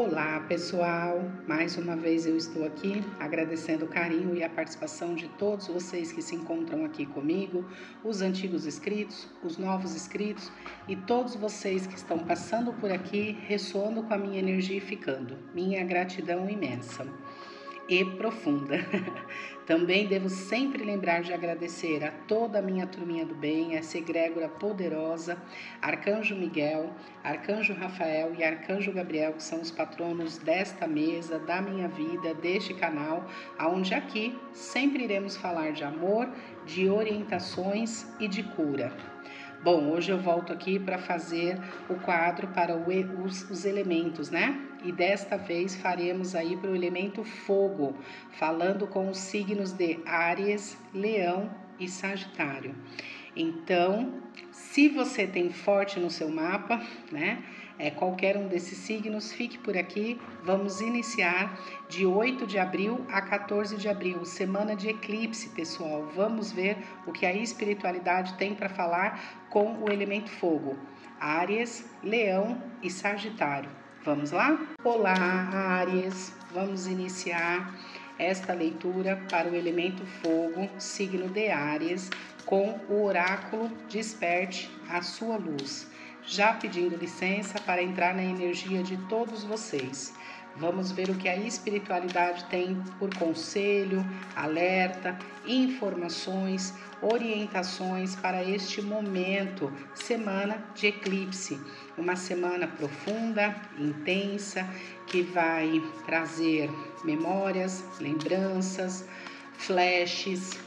Olá pessoal, mais uma vez eu estou aqui agradecendo o carinho e a participação de todos vocês que se encontram aqui comigo, os antigos inscritos, os novos inscritos e todos vocês que estão passando por aqui, ressoando com a minha energia e ficando. Minha gratidão imensa e profunda. Também devo sempre lembrar de agradecer a toda a minha turminha do bem, essa egrégora poderosa, Arcanjo Miguel, Arcanjo Rafael e Arcanjo Gabriel, que são os patronos desta mesa, da minha vida, deste canal, aonde aqui sempre iremos falar de amor, de orientações e de cura. Bom, hoje eu volto aqui para fazer o quadro para os, os, elementos, né? E desta vez faremos aí para o elemento fogo, falando com os signos de Áries, Leão e Sagitário. Então, se você tem forte no seu mapa, né? É, qualquer um desses signos, fique por aqui. Vamos iniciar de 8 de abril a 14 de abril, semana de eclipse, pessoal. Vamos ver o que a espiritualidade tem para falar com o elemento fogo. Áries, Leão e Sagitário. Vamos lá? Olá, Áries. Vamos iniciar esta leitura para o elemento fogo, signo de Áries, com o oráculo Desperte a sua luz, já pedindo licença para entrar na energia de todos vocês. Vamos ver o que a espiritualidade tem por conselho, alerta, informações, orientações para este momento, semana de eclipse. Uma semana profunda, intensa, que vai trazer memórias, lembranças, flashes,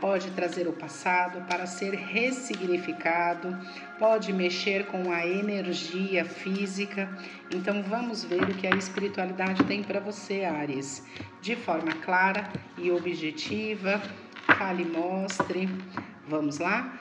pode trazer o passado para ser ressignificado, pode mexer com a energia física. Então vamos ver o que a espiritualidade tem para você, Ares, de forma clara e objetiva. Fale, mostre. Vamos lá?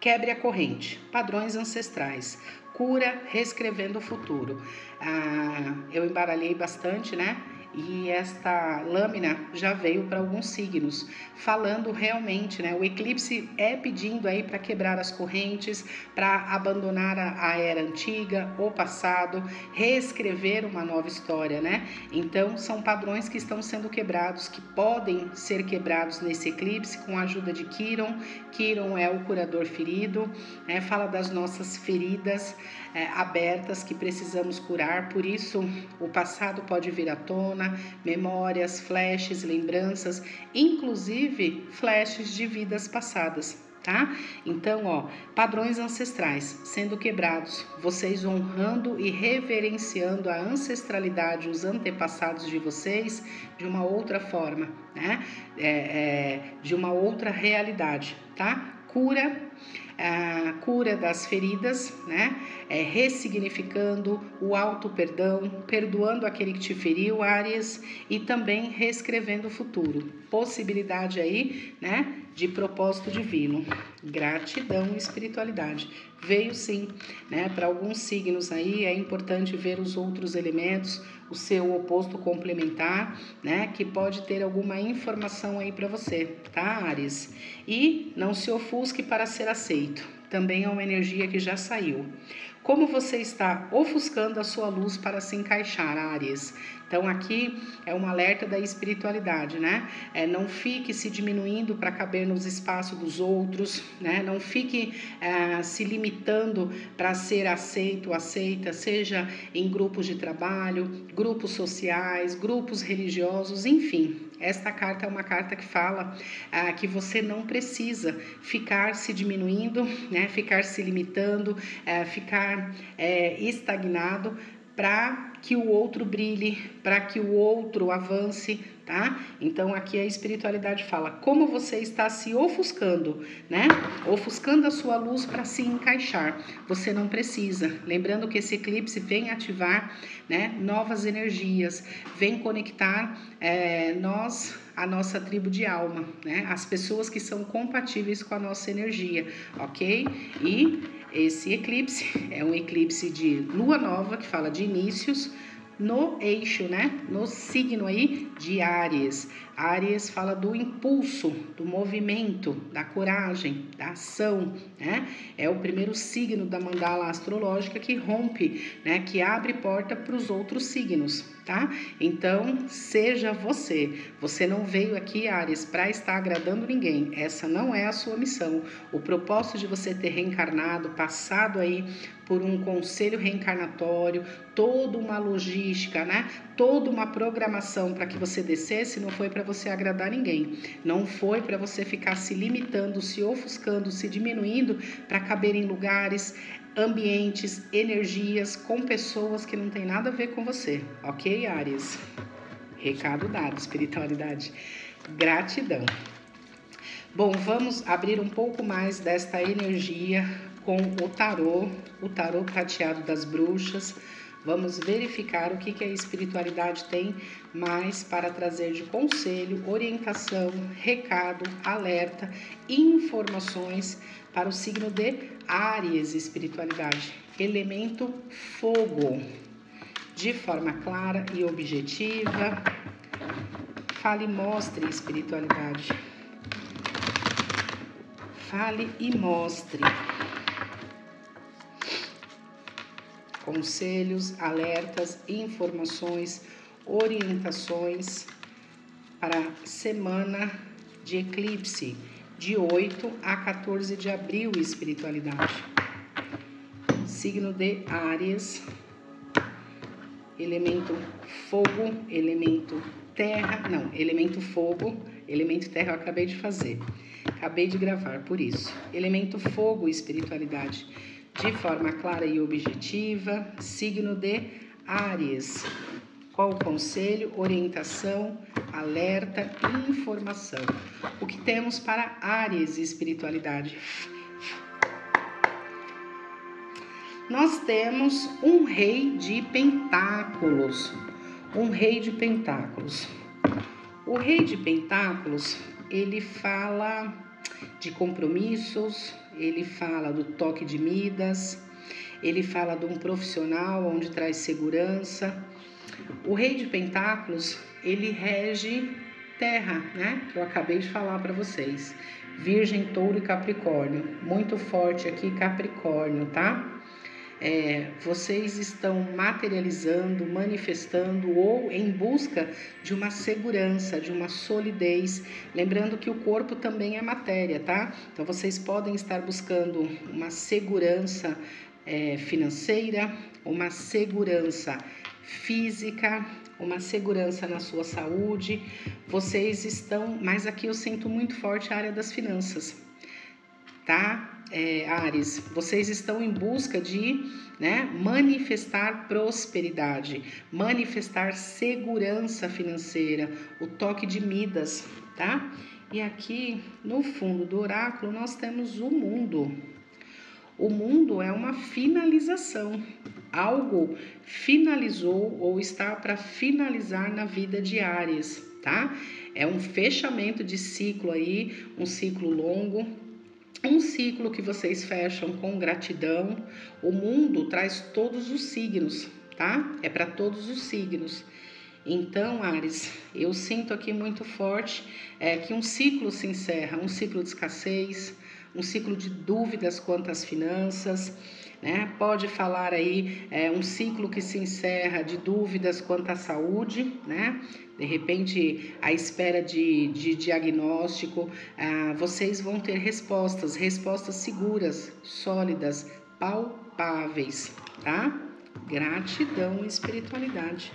Quebre a corrente, padrões ancestrais, cura, reescrevendo o futuro. Ah, eu embaralhei bastante, né? E esta lâmina já veio para alguns signos, falando realmente, né? O eclipse é pedindo aí para quebrar as correntes, para abandonar a, era antiga, o passado, reescrever uma nova história, né? Então, são padrões que estão sendo quebrados, que podem ser quebrados nesse eclipse com a ajuda de Kiron. Kiron é o curador ferido, né? Fala das nossas feridas é, abertas que precisamos curar, por isso o passado pode vir à tona memórias, flashes, lembranças, inclusive flashes de vidas passadas, tá? Então, ó, padrões ancestrais sendo quebrados, vocês honrando e reverenciando a ancestralidade, os antepassados de vocês de uma outra forma, né? É, é, de uma outra realidade, tá? Cura a cura das feridas, né? É, ressignificando o auto perdão, perdoando aquele que te feriu, áreas e também reescrevendo o futuro. Possibilidade aí, né? De propósito divino. Gratidão e espiritualidade. Veio sim, né? Para alguns signos aí é importante ver os outros elementos, o seu oposto complementar, né? Que pode ter alguma informação aí para você, tá, Ares? E não se ofusque para ser aceito. Também é uma energia que já saiu. Como você está ofuscando a sua luz para se encaixar, Ares? Então aqui é um alerta da espiritualidade, né? É, não fique se diminuindo para caber nos espaços dos outros, né? Não fique é, se limitando para ser aceito, aceita, seja em grupos de trabalho, grupos sociais, grupos religiosos, enfim. Esta carta é uma carta que fala ah, que você não precisa ficar se diminuindo, né? Ficar se limitando, é, ficar é, estagnado para que o outro brilhe, para que o outro avance, tá? Então aqui a espiritualidade fala como você está se ofuscando, né? Ofuscando a sua luz para se encaixar. Você não precisa. Lembrando que esse eclipse vem ativar, né? Novas energias, vem conectar é, nós a nossa tribo de alma, né? As pessoas que são compatíveis com a nossa energia, ok? E esse eclipse é um eclipse de lua nova, que fala de inícios, no eixo, né? No signo aí de Áries. Aries fala do impulso, do movimento, da coragem, da ação, né? É o primeiro signo da mandala astrológica que rompe, né? Que abre porta para os outros signos, tá? Então, seja você. Você não veio aqui, Ares, para estar agradando ninguém. Essa não é a sua missão. O propósito de você ter reencarnado, passado aí por um conselho reencarnatório, toda uma logística, né? Toda uma programação para que você descesse, não foi para você agradar ninguém. Não foi para você ficar se limitando, se ofuscando, se diminuindo para caber em lugares, ambientes, energias com pessoas que não tem nada a ver com você. OK, Ares? Recado dado, espiritualidade. Gratidão. Bom, vamos abrir um pouco mais desta energia com o tarô, o tarô prateado das bruxas. Vamos verificar o que, que a espiritualidade tem mais para trazer de conselho, orientação, recado, alerta, informações para o signo de Áries espiritualidade. Elemento fogo, de forma clara e objetiva. Fale e mostre espiritualidade. Fale e mostre. Conselhos, alertas, informações, orientações para a semana de eclipse, de 8 a 14 de abril, espiritualidade. Signo de Áries, elemento fogo, elemento terra, não, elemento fogo, elemento terra eu acabei de fazer. Acabei de gravar por isso. Elemento fogo, espiritualidade de forma clara e objetiva, signo de Áries. Qual o conselho, orientação, alerta e informação? O que temos para Áries espiritualidade? Nós temos um rei de pentáculos. Um rei de pentáculos. O rei de pentáculos, ele fala de compromissos, ele fala do toque de Midas, ele fala de um profissional onde traz segurança. O rei de pentáculos, ele rege terra, né? Que eu acabei de falar para vocês. Virgem, touro e capricórnio. Muito forte aqui capricórnio, tá? É, vocês estão materializando, manifestando ou em busca de uma segurança, de uma solidez. Lembrando que o corpo também é matéria, tá? Então vocês podem estar buscando uma segurança é, financeira, uma segurança física, uma segurança na sua saúde. Vocês estão, mas aqui eu sinto muito forte a área das finanças, tá? É, Ares, vocês estão em busca de né, manifestar prosperidade, manifestar segurança financeira, o toque de Midas, tá? E aqui no fundo do oráculo nós temos o mundo. O mundo é uma finalização, algo finalizou ou está para finalizar na vida de Ares, tá? É um fechamento de ciclo aí, um ciclo longo, um ciclo que vocês fecham com gratidão. O mundo traz todos os signos, tá? É para todos os signos. Então, Ares, eu sinto aqui muito forte é, que um ciclo se encerra, um ciclo de escassez, um ciclo de dúvidas quanto às finanças, né? Pode falar aí é, um ciclo que se encerra de dúvidas quanto à saúde, né? De repente, à espera de, de diagnóstico, ah, vocês vão ter respostas, respostas seguras, sólidas, palpáveis, tá? Gratidão e espiritualidade.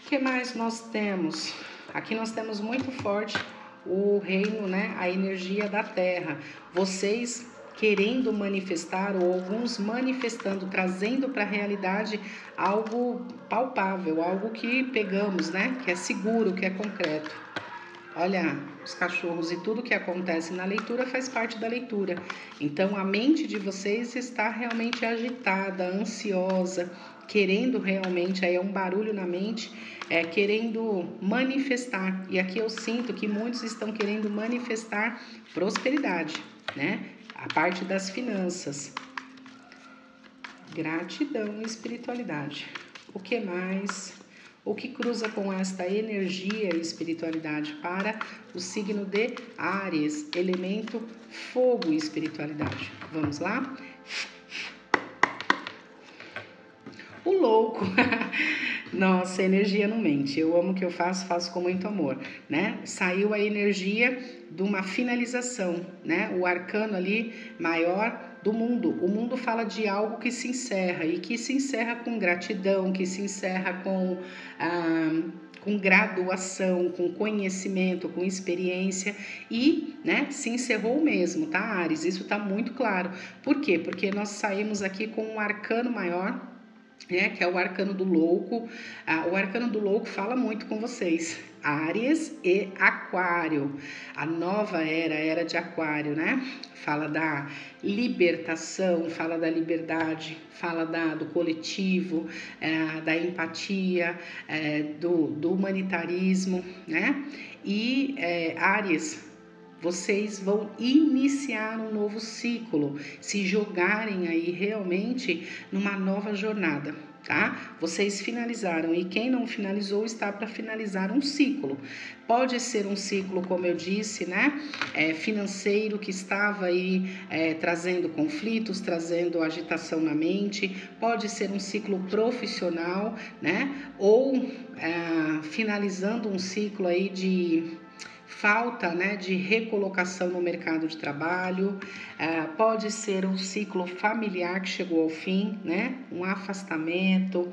O que mais nós temos? Aqui nós temos muito forte o reino, né, a energia da terra. Vocês querendo manifestar ou alguns manifestando, trazendo para a realidade algo palpável, algo que pegamos, né, que é seguro, que é concreto. Olha, os cachorros e tudo que acontece na leitura faz parte da leitura. Então a mente de vocês está realmente agitada, ansiosa, querendo realmente, aí é um barulho na mente, é, querendo manifestar. E aqui eu sinto que muitos estão querendo manifestar prosperidade, né? A parte das finanças. Gratidão e espiritualidade. O que mais? o que cruza com esta energia e espiritualidade para o signo de Áries, elemento fogo e espiritualidade. Vamos lá? O louco. Nossa, energia não mente. Eu amo o que eu faço, faço com muito amor, né? Saiu a energia de uma finalização, né? O arcano ali maior do mundo. O mundo fala de algo que se encerra e que se encerra com gratidão, que se encerra com ah, com graduação, com conhecimento, com experiência e, né, se encerrou mesmo, tá, Ares? Isso tá muito claro. Por quê? Porque nós saímos aqui com um arcano maior né, que é o arcano do louco. Ah, o arcano do louco fala muito com vocês. Áries e Aquário. A nova era, era de Aquário, né? Fala da libertação, fala da liberdade, fala da, do coletivo, é, da empatia, é, do, do humanitarismo, né? E é, Áries vocês vão iniciar um novo ciclo, se jogarem aí realmente numa nova jornada, tá? Vocês finalizaram e quem não finalizou está para finalizar um ciclo. Pode ser um ciclo, como eu disse, né? É, financeiro que estava aí é, trazendo conflitos, trazendo agitação na mente. Pode ser um ciclo profissional, né? Ou é, finalizando um ciclo aí de falta né, de recolocação no mercado de trabalho, uh, pode ser um ciclo familiar que chegou ao fim, né, um afastamento.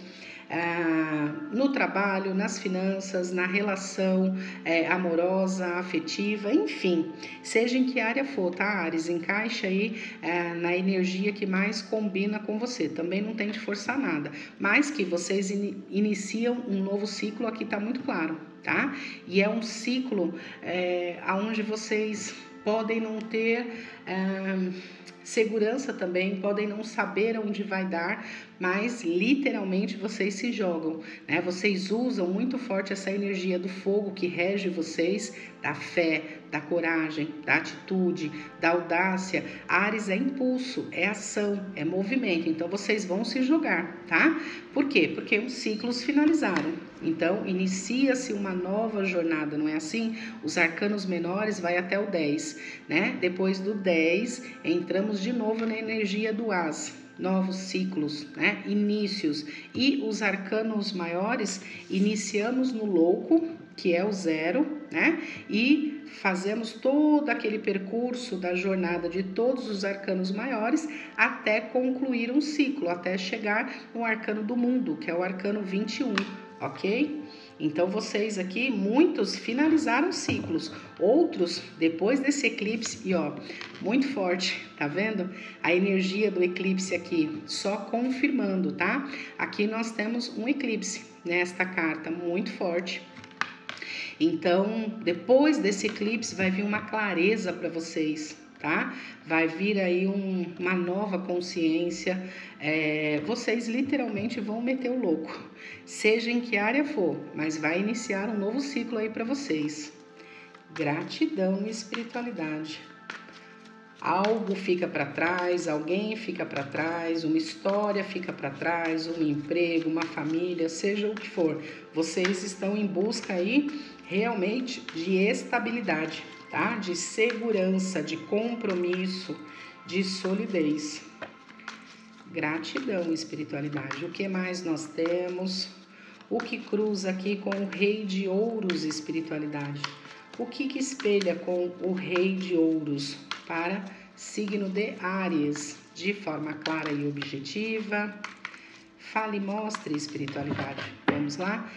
Uh, no trabalho, nas finanças, na relação uh, amorosa, afetiva, enfim, seja em que área for, tá, Ares? Encaixa aí uh, na energia que mais combina com você. Também não tem de forçar nada, mas que vocês in iniciam um novo ciclo aqui tá muito claro tá? E é um ciclo é, onde vocês podem não ter segurança também, podem não saber onde vai dar, mas literalmente vocês se jogam, né? Vocês usam muito forte essa energia do fogo que rege vocês, da fé, da coragem, da atitude, da audácia. Ares é impulso, é ação, é movimento. Então vocês vão se jogar, tá? Por quê? Porque os ciclos finalizaram. Então inicia-se uma nova jornada, não é assim? Os arcanos menores vai até o 10, né? Depois do 10, entramos de novo na energia do as novos ciclos, né? inícios. E os arcanos maiores, iniciamos no louco, que é o zero, né? E fazemos todo aquele percurso da jornada de todos os arcanos maiores até concluir um ciclo, até chegar no arcano do mundo, que é o arcano 21, ok? Então vocês aqui, muitos finalizaram ciclos, outros depois desse eclipse, e ó, muito forte, tá vendo? A energia do eclipse aqui, só confirmando, tá? Aqui nós temos um eclipse nesta carta, muito forte. Então, depois desse eclipse vai vir uma clareza para vocês, tá? Vai vir aí um, uma nova consciência. É, vocês literalmente vão meter o louco, seja em que área for, mas vai iniciar um novo ciclo aí para vocês. Gratidão e espiritualidade. Algo fica para trás, alguém fica para trás, uma história fica para trás, um emprego, uma família, seja o que for. Vocês estão em busca aí realmente de estabilidade tá? De segurança, de compromisso, de solidez. Gratidão, espiritualidade. O que mais nós temos? O que cruza aqui com o Rei de Ouros, espiritualidade? O que, que espelha com o Rei de Ouros para signo de Áries, de forma clara e objetiva? Fale mostre espiritualidade. Vamos lá?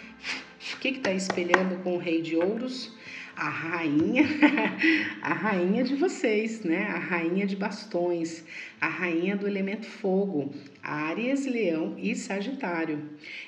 O que está espelhando com o Rei de Ouros? a rainha, a rainha de vocês, né? A rainha de bastões, a rainha do elemento fogo, Áries, Leão e Sagitário.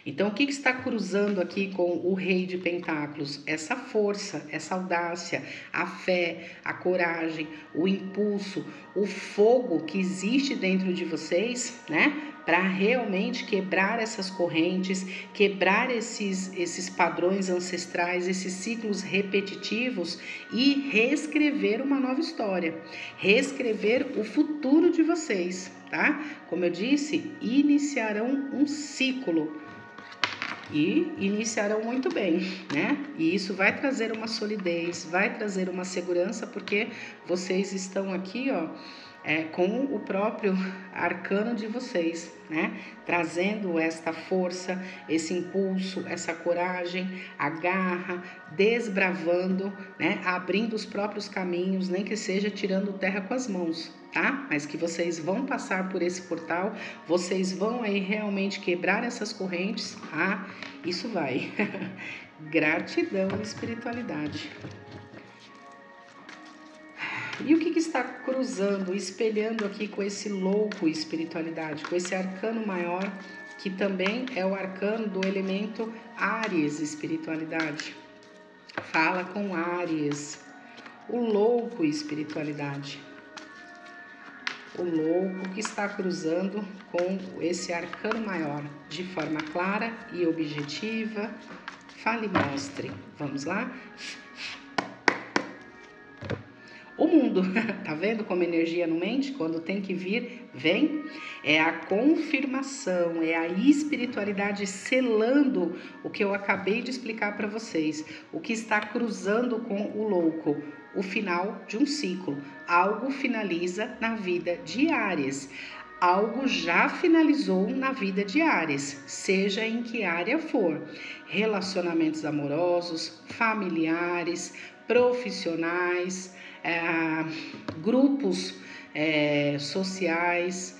Então, o que, que está cruzando aqui com o Rei de Pentáculos? Essa força, essa audácia, a fé, a coragem, o impulso, o fogo que existe dentro de vocês, né? Para realmente quebrar essas correntes, quebrar esses, esses padrões ancestrais, esses ciclos repetitivos e reescrever uma nova história, reescrever o futuro de vocês, tá? Como eu disse, iniciarão um ciclo e iniciarão muito bem, né? E isso vai trazer uma solidez, vai trazer uma segurança, porque vocês estão aqui, ó é, com o próprio arcano de vocês, né? Trazendo esta força, esse impulso, essa coragem, a garra, desbravando, né? Abrindo os próprios caminhos, nem que seja tirando terra com as mãos, tá? Mas que vocês vão passar por esse portal, vocês vão aí realmente quebrar essas correntes, ah, isso vai. Gratidão e espiritualidade. E o que, que, está cruzando, espelhando aqui com esse louco espiritualidade, com esse arcano maior, que também é o arcano do elemento Ares espiritualidade? Fala com Ares, o louco espiritualidade. O louco que está cruzando com esse arcano maior, de forma clara e objetiva. Fale e mostre. Vamos lá? O mundo. tá vendo como energia não mente? Quando tem que vir, vem. É a confirmação, é a espiritualidade selando o que eu acabei de explicar para vocês. O que está cruzando com o louco, o final de um ciclo. Algo finaliza na vida de Ares. Algo já finalizou na vida de Ares, seja em que área for. Relacionamentos amorosos, familiares, profissionais, é, grupos é, sociais,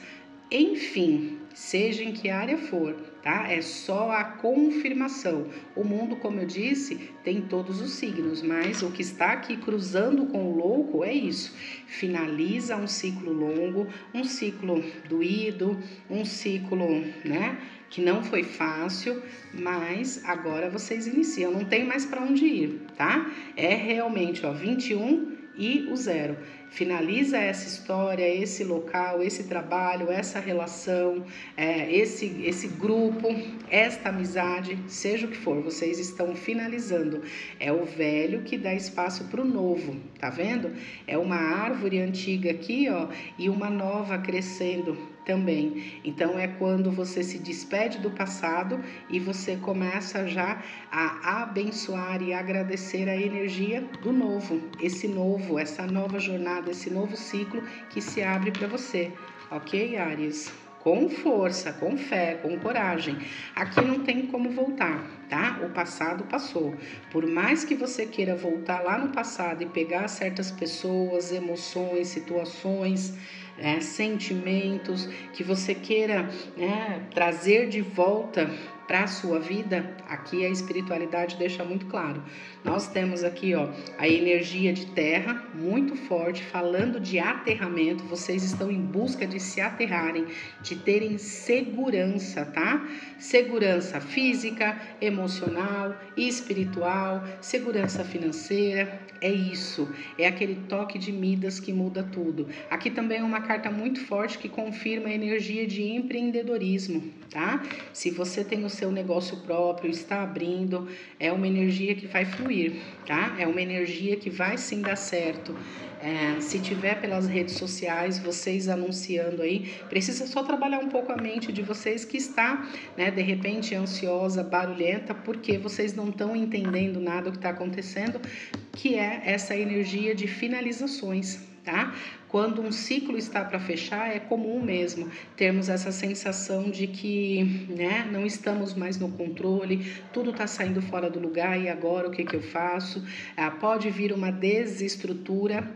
enfim, seja em que área for, tá? É só a confirmação. O mundo, como eu disse, tem todos os signos, mas o que está aqui cruzando com o louco é isso. Finaliza um ciclo longo, um ciclo doído, um ciclo, né? Que não foi fácil, mas agora vocês iniciam, não tem mais para onde ir, tá? É realmente, ó, 21 e o zero. Finaliza essa história, esse local, esse trabalho, essa relação, é, esse, esse grupo, esta amizade, seja o que for, vocês estão finalizando. É o velho que dá espaço para o novo, tá vendo? É uma árvore antiga aqui, ó, e uma nova crescendo também. Então é quando você se despede do passado e você começa já a abençoar e agradecer a energia do novo, esse novo, essa nova jornada, esse novo ciclo que se abre para você. OK, Aries? com força, com fé, com coragem. Aqui não tem como voltar, tá? O passado passou. Por mais que você queira voltar lá no passado e pegar certas pessoas, emoções, situações, é, sentimentos que você queira né, trazer de volta para a sua vida, aqui a espiritualidade deixa muito claro. Nós temos aqui, ó, a energia de terra muito forte, falando de aterramento. Vocês estão em busca de se aterrarem, de terem segurança, tá? Segurança física, emocional, espiritual, segurança financeira. É isso. É aquele toque de Midas que muda tudo. Aqui também é uma carta muito forte que confirma a energia de empreendedorismo, tá? Se você tem o seu negócio próprio, está abrindo, é uma energia que vai fluir, tá? É uma energia que vai sim dar certo. É, se tiver pelas redes sociais, vocês anunciando aí, precisa só trabalhar um pouco a mente de vocês que está, né, de repente ansiosa, barulhenta, porque vocês não estão entendendo nada do que está acontecendo, que é essa energia de finalizações, tá? Quando um ciclo está para fechar, é comum mesmo termos essa sensação de que né, não estamos mais no controle, tudo está saindo fora do lugar e agora o que, que eu faço? Ah, pode vir uma desestrutura,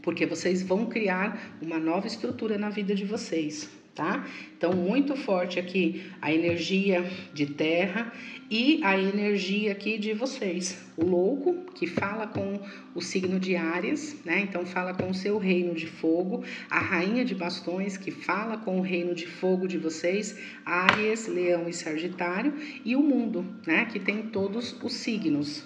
porque vocês vão criar uma nova estrutura na vida de vocês tá? Então, muito forte aqui a energia de terra e a energia aqui de vocês. O louco, que fala com o signo de Áries, né? Então, fala com o seu reino de fogo. A rainha de bastões, que fala com o reino de fogo de vocês. Áries, Leão e Sagitário. E o mundo, né? Que tem todos os signos,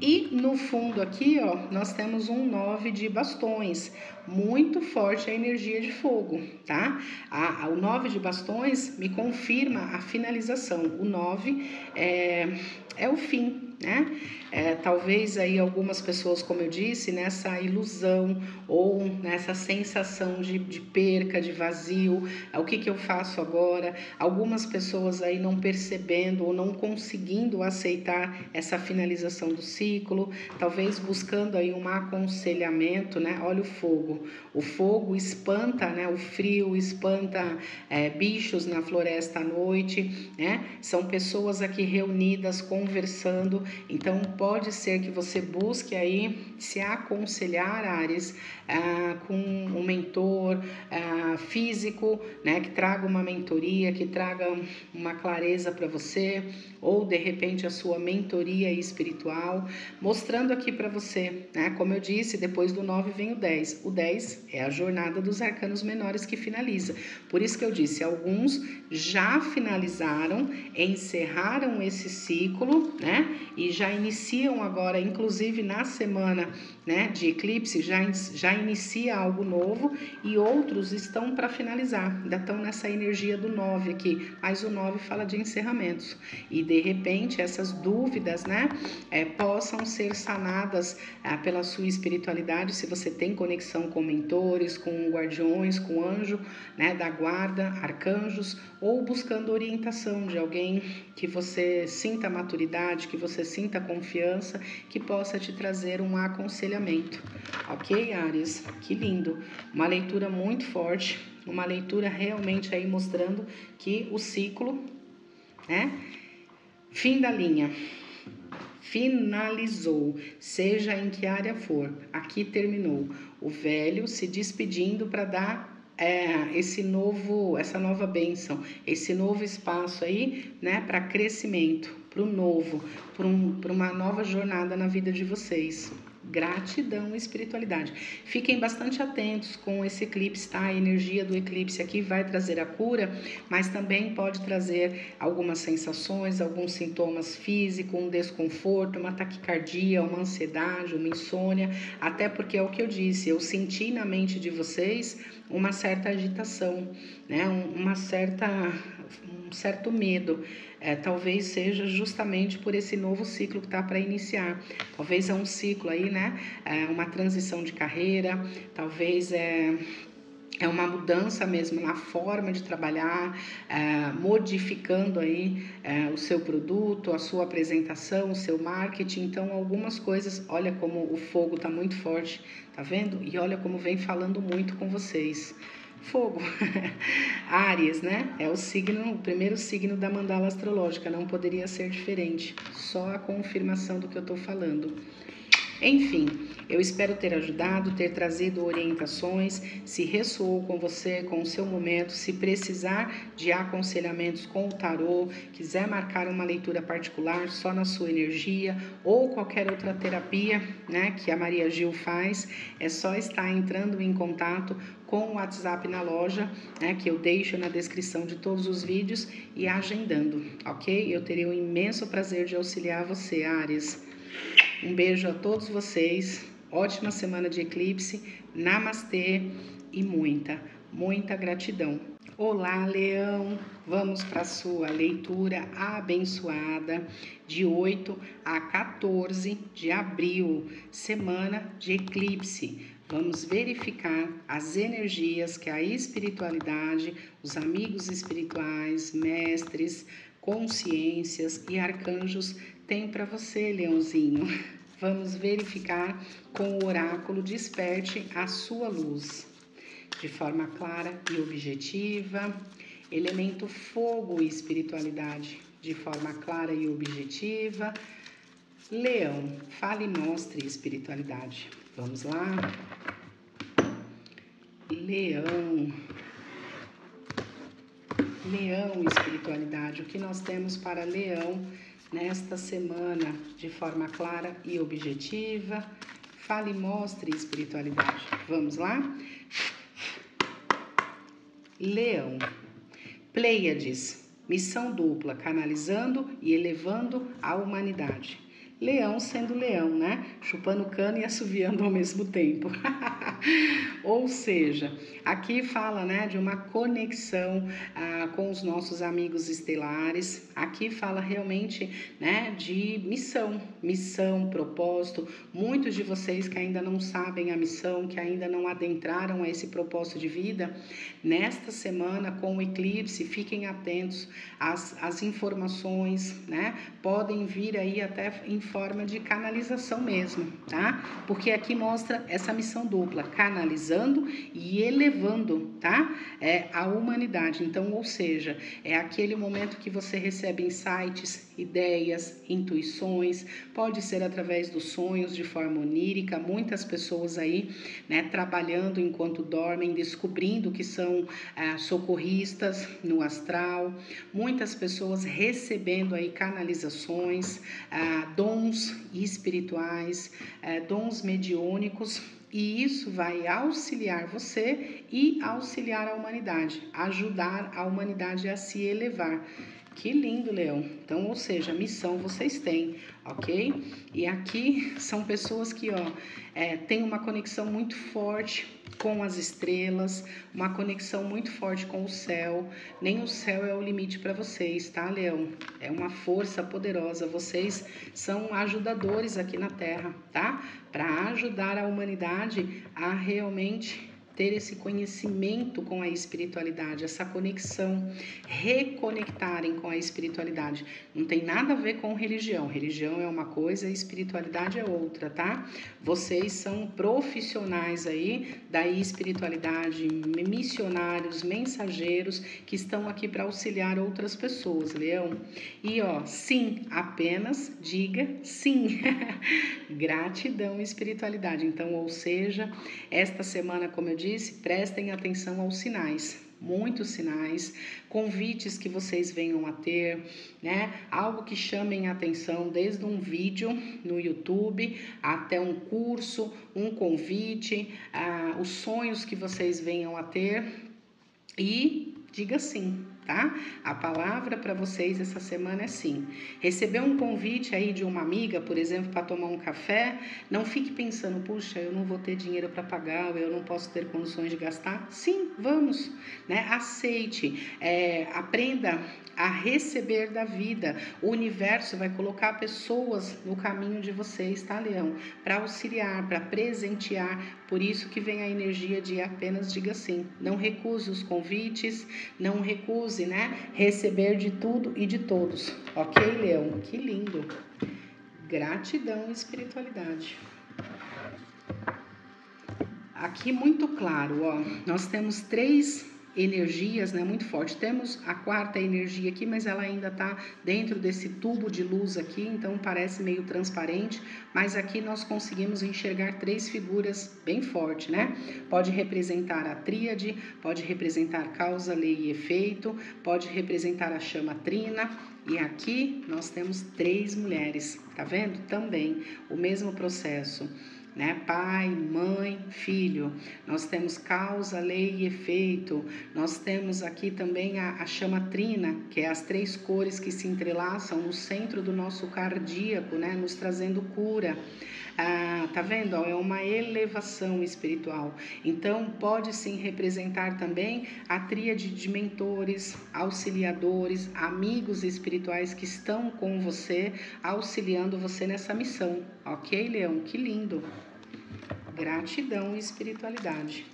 e no fundo aqui, ó, nós temos um 9 de bastões, muito forte a energia de fogo, tá? A, a, o 9 de bastões me confirma a finalização. O 9 é, é o fim, né? É, talvez aí algumas pessoas, como eu disse, nessa ilusão ou nessa sensação de, de perca, de vazio, é, o que, que eu faço agora? Algumas pessoas aí não percebendo ou não conseguindo aceitar essa finalização do ciclo, talvez buscando aí um aconselhamento, né? Olha o fogo, o fogo espanta, né? O frio espanta é, bichos na floresta à noite, né? São pessoas aqui reunidas conversando, então pode ser que você busque aí se aconselhar, Ares, ah, com um mentor ah, físico, né, que traga uma mentoria, que traga uma clareza para você, ou de repente a sua mentoria espiritual, mostrando aqui para você, né, como eu disse, depois do 9 vem o 10. O 10 é a jornada dos arcanos menores que finaliza. Por isso que eu disse, alguns já finalizaram, encerraram esse ciclo, né, e já iniciam agora, inclusive na semana né, de eclipse, já, já inicia algo novo e outros estão para finalizar, ainda estão nessa energia do 9 aqui, mas o 9 fala de encerramentos. E de repente essas dúvidas né, é, possam ser sanadas é, pela sua espiritualidade, se você tem conexão com mentores, com guardiões, com anjo né, da guarda, arcanjos, ou buscando orientação de alguém que você sinta maturidade, que você sinta confiança, que possa te trazer um aconselhamento. Ok, Ares? Que lindo! Uma leitura muito forte, uma leitura realmente aí mostrando que o ciclo, né? Fim da linha. Finalizou, seja em que área for. Aqui terminou. O velho se despedindo para dar é, esse novo, essa nova bênção, esse novo espaço aí, né, para crescimento, para o novo, para um, uma nova jornada na vida de vocês. Gratidão e espiritualidade. Fiquem bastante atentos com esse eclipse, tá? A energia do eclipse aqui vai trazer a cura, mas também pode trazer algumas sensações, alguns sintomas físicos, um desconforto, uma taquicardia, uma ansiedade, uma insônia, até porque é o que eu disse, eu senti na mente de vocês uma certa agitação, né? uma certa, um certo medo. É, talvez seja justamente por esse novo ciclo que está para iniciar. Talvez é um ciclo aí, né? É uma transição de carreira, talvez é é uma mudança mesmo na forma de trabalhar, é, modificando aí é, o seu produto, a sua apresentação, o seu marketing. Então, algumas coisas, olha como o fogo está muito forte, tá vendo? E olha como vem falando muito com vocês. Fogo. Áries, né? É o signo, o primeiro signo da mandala astrológica, não poderia ser diferente. Só a confirmação do que eu estou falando. Enfim, eu espero ter ajudado, ter trazido orientações. Se ressoou com você, com o seu momento, se precisar de aconselhamentos com o tarô, quiser marcar uma leitura particular só na sua energia ou qualquer outra terapia, né, que a Maria Gil faz, é só estar entrando em contato com o WhatsApp na loja, né, que eu deixo na descrição de todos os vídeos e agendando, ok? Eu terei um imenso prazer de auxiliar você, Ares. Um beijo a todos vocês. Ótima semana de eclipse. Namastê e muita, muita gratidão. Olá, Leão! Vamos para a sua leitura abençoada de 8 a 14 de abril, semana de eclipse. Vamos verificar as energias que a espiritualidade, os amigos espirituais, mestres, consciências e arcanjos tem para você, leãozinho. Vamos verificar com o oráculo Desperte a sua luz. De forma clara e objetiva, elemento fogo e espiritualidade. De forma clara e objetiva, Leão, fale e mostre espiritualidade. Vamos lá? Leão. Leão, espiritualidade. O que nós temos para Leão nesta semana de forma clara e objetiva. Fale e mostre espiritualidade. Vamos lá? Leão. Pleiades. Missão dupla, canalizando e elevando a humanidade. Leão sendo leão, né? Chupando cano e assoviando ao mesmo tempo. Ou seja, aqui fala, né, de uma conexão ah, com os nossos amigos estelares. Aqui fala realmente, né, de missão, missão, propósito. Muitos de vocês que ainda não sabem a missão, que ainda não adentraram a esse propósito de vida, nesta semana com o eclipse, fiquem atentos às, às informações, né? Podem vir aí até em forma de canalização mesmo, tá? Porque aqui mostra essa missão dupla, canalizando e elevando, tá? É a humanidade. Então, ou seja, é aquele momento que você recebe insights, ideias, intuições, pode ser através dos sonhos de forma onírica, muitas pessoas aí, né, trabalhando enquanto dormem, descobrindo que são ah, socorristas no astral, muitas pessoas recebendo aí canalizações, ah, dons espirituais, ah, dons mediúnicos e isso vai auxiliar você e auxiliar a humanidade, ajudar a humanidade a se elevar. Que lindo, Leão. Então, ou seja, missão vocês têm, ok? E aqui são pessoas que, ó, é, têm uma conexão muito forte com as estrelas, uma conexão muito forte com o céu. Nem o céu é o limite para vocês, tá, Leão? É uma força poderosa. Vocês são ajudadores aqui na Terra, tá? Para ajudar a humanidade a realmente ter esse conhecimento com a espiritualidade, essa conexão, reconectarem com a espiritualidade. Não tem nada a ver com religião. Religião é uma coisa, espiritualidade é outra, tá? Vocês são profissionais aí da espiritualidade, missionários, mensageiros que estão aqui para auxiliar outras pessoas, Leão. E ó, sim, apenas diga sim. Gratidão espiritualidade. Então, ou seja, esta semana, como eu disse, prestem atenção aos sinais muitos sinais, convites que vocês venham a ter, né? Algo que chamem a atenção, desde um vídeo no YouTube até um curso, um convite, ah, os sonhos que vocês venham a ter e diga sim, tá? A palavra para vocês essa semana é sim. Recebeu um convite aí de uma amiga, por exemplo, para tomar um café, não fique pensando, puxa, eu não vou ter dinheiro para pagar, eu não posso ter condições de gastar. Sim, vamos, né? Aceite, é, aprenda a receber da vida. O universo vai colocar pessoas no caminho de vocês, tá, Leão? Para auxiliar, para presentear. Por isso que vem a energia de apenas diga sim. Não recuse os convites, não recuse, né? Receber de tudo e de todos. Ok, Leão? Que lindo. Gratidão e espiritualidade. Aqui muito claro, ó. Nós temos três energias né, muito forte. Temos a quarta energia aqui, mas ela ainda está dentro desse tubo de luz aqui, então parece meio transparente, mas aqui nós conseguimos enxergar três figuras bem fortes, né? Pode representar a tríade, pode representar causa, lei e efeito, pode representar a chama trina, e aqui nós temos três mulheres, tá vendo? Também o mesmo processo né? Pai, mãe, filho. Nós temos causa, lei e efeito. Nós temos aqui também a, a chama trina, que é as três cores que se entrelaçam no centro do nosso cardíaco, né? Nos trazendo cura. Ah, tá vendo? É uma elevação espiritual. Então, pode sim representar também a tríade de mentores, auxiliadores, amigos espirituais que estão com você, auxiliando você nessa missão. Ok, Leão? Que lindo! Gratidão e espiritualidade.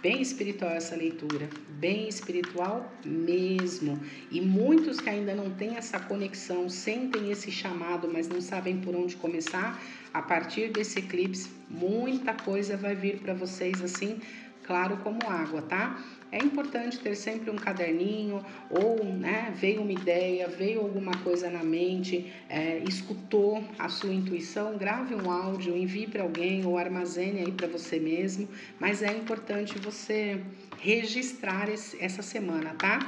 Bem espiritual essa leitura, bem espiritual mesmo. E muitos que ainda não têm essa conexão, sentem esse chamado, mas não sabem por onde começar, a partir desse eclipse, muita coisa vai vir para vocês assim, claro como água, tá? É importante ter sempre um caderninho ou né, veio uma ideia, veio alguma coisa na mente, é, escutou a sua intuição, grave um áudio, envie para alguém ou armazene aí para você mesmo. Mas é importante você registrar esse, essa semana, tá?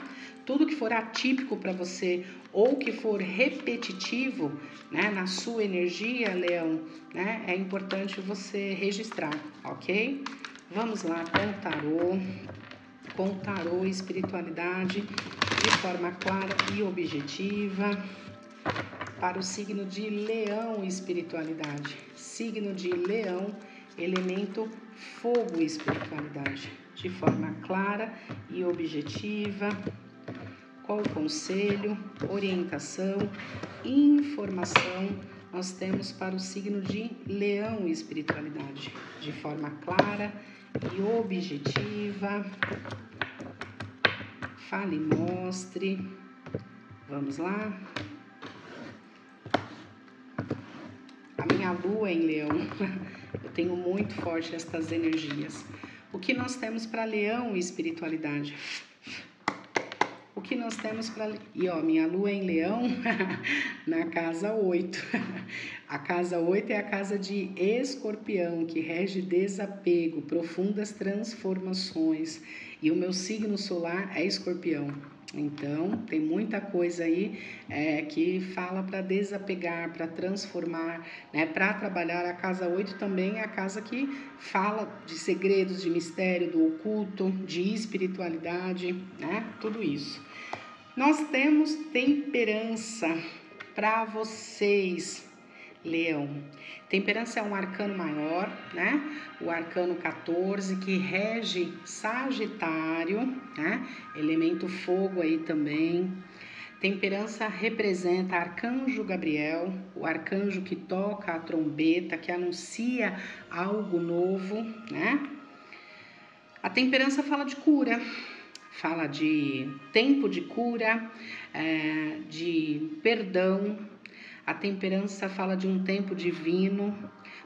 Tudo que for atípico para você ou que for repetitivo né, na sua energia, Leão, né, é importante você registrar, ok? Vamos lá com tarô com tarô e espiritualidade de forma clara e objetiva para o signo de Leão Espiritualidade. Signo de Leão, elemento fogo e espiritualidade. De forma clara e objetiva. Qual conselho, orientação, informação nós temos para o signo de Leão e espiritualidade? De forma clara e objetiva. Fale, mostre. Vamos lá. A minha lua em leão, eu tenho muito forte estas energias. O que nós temos para leão e espiritualidade? O que nós temos para. E ó, minha lua em leão na casa 8. A casa 8 é a casa de escorpião, que rege desapego, profundas transformações. E o meu signo solar é escorpião. Então, tem muita coisa aí é, que fala para desapegar, para transformar, né? para trabalhar. A casa 8 também é a casa que fala de segredos, de mistério, do oculto, de espiritualidade, né? tudo isso. Nós temos temperança para vocês, Leão. Temperança é um arcano maior, né? O arcano 14 que rege Sagitário, né? Elemento fogo aí também. Temperança representa arcanjo Gabriel, o arcanjo que toca a trombeta, que anuncia algo novo, né? A temperança fala de cura, fala de tempo de cura, é, de perdão, a temperança fala de um tempo divino,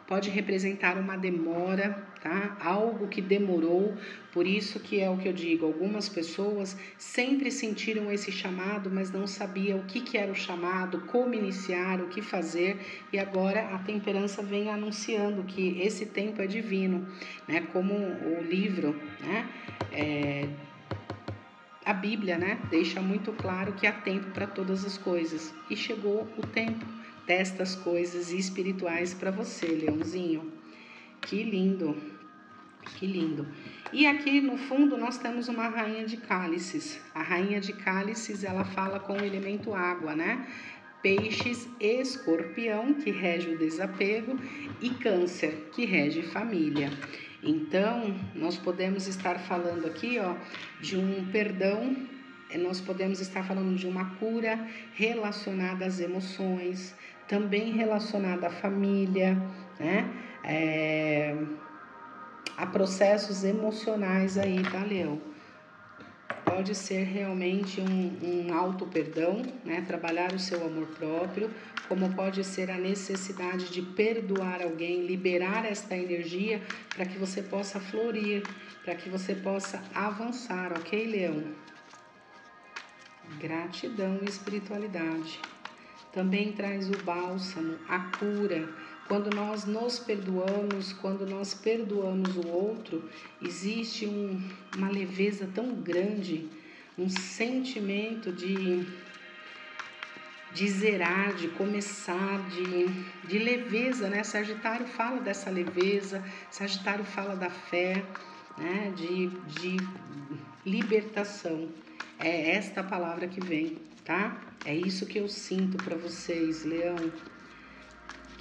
pode representar uma demora, tá? Algo que demorou, por isso que é o que eu digo, algumas pessoas sempre sentiram esse chamado, mas não sabiam o que, que era o chamado, como iniciar, o que fazer, e agora a temperança vem anunciando que esse tempo é divino, né? Como o livro, né? É, a Bíblia, né, deixa muito claro que há tempo para todas as coisas e chegou o tempo destas coisas espirituais para você, Leãozinho. Que lindo, que lindo. E aqui no fundo nós temos uma rainha de cálices. A rainha de cálices ela fala com o elemento água, né? Peixes, escorpião, que rege o desapego, e câncer, que rege família. Então, nós podemos estar falando aqui, ó, de um perdão, eh, nós podemos estar falando de uma cura relacionada às emoções, também relacionada à família, né? É, a processos emocionais aí, tá? Pode ser realmente um, um auto-perdão, né? Trabalhar o seu amor próprio, como pode ser a necessidade de perdoar alguém, liberar esta energia para que você possa florir, para que você possa avançar, ok, Leão? Gratidão e espiritualidade. Também traz o bálsamo, a cura. Quando nós nos perdoamos, quando nós perdoamos o outro, existe um, uma leveza tão grande, um sentimento de de zerar, de começar, de, de leveza, né? Sagitário fala dessa leveza, Sagitário fala da fé, né? De, de libertação. É esta palavra que vem, tá? É isso que eu sinto para vocês, Leão.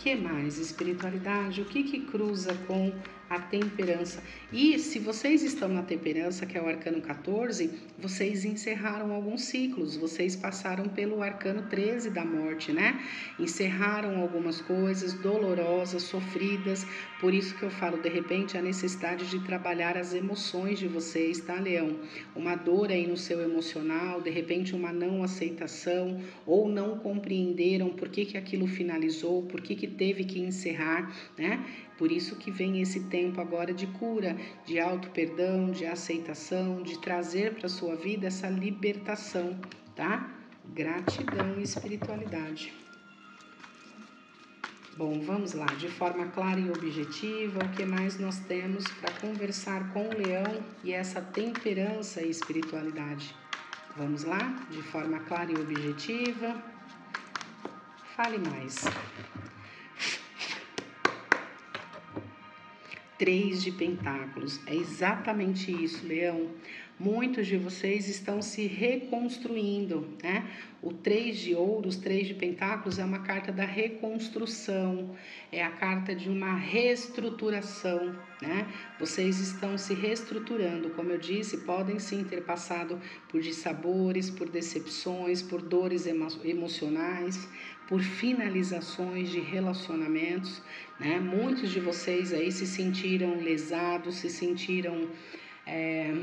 Que mais? Espiritualidade, o que que cruza com a temperança. E se vocês estão na temperança, que é o arcano 14, vocês encerraram alguns ciclos, vocês passaram pelo arcano 13 da morte, né? Encerraram algumas coisas dolorosas, sofridas, por isso que eu falo, de repente, a necessidade de trabalhar as emoções de vocês, tá, Leão? Uma dor aí no seu emocional, de repente uma não aceitação, ou não compreenderam por que, que aquilo finalizou, por que, que teve que encerrar, né? Por isso que vem esse tempo agora de cura, de auto perdão, de aceitação, de trazer para sua vida essa libertação, tá? Gratidão e espiritualidade. Bom, vamos lá, de forma clara e objetiva, o que mais nós temos para conversar com o leão e essa temperança e espiritualidade? Vamos lá, de forma clara e objetiva. Fale mais. Três de pentáculos. É exatamente isso, Leão. Muitos de vocês estão se reconstruindo, né? O três de ouros, três de pentáculos é uma carta da reconstrução, é a carta de uma reestruturação, né? Vocês estão se reestruturando, como eu disse, podem sim ter passado por dissabores, por decepções, por dores emo emocionais, por finalizações de relacionamentos, né? Muitos de vocês aí se sentiram lesados, se sentiram é,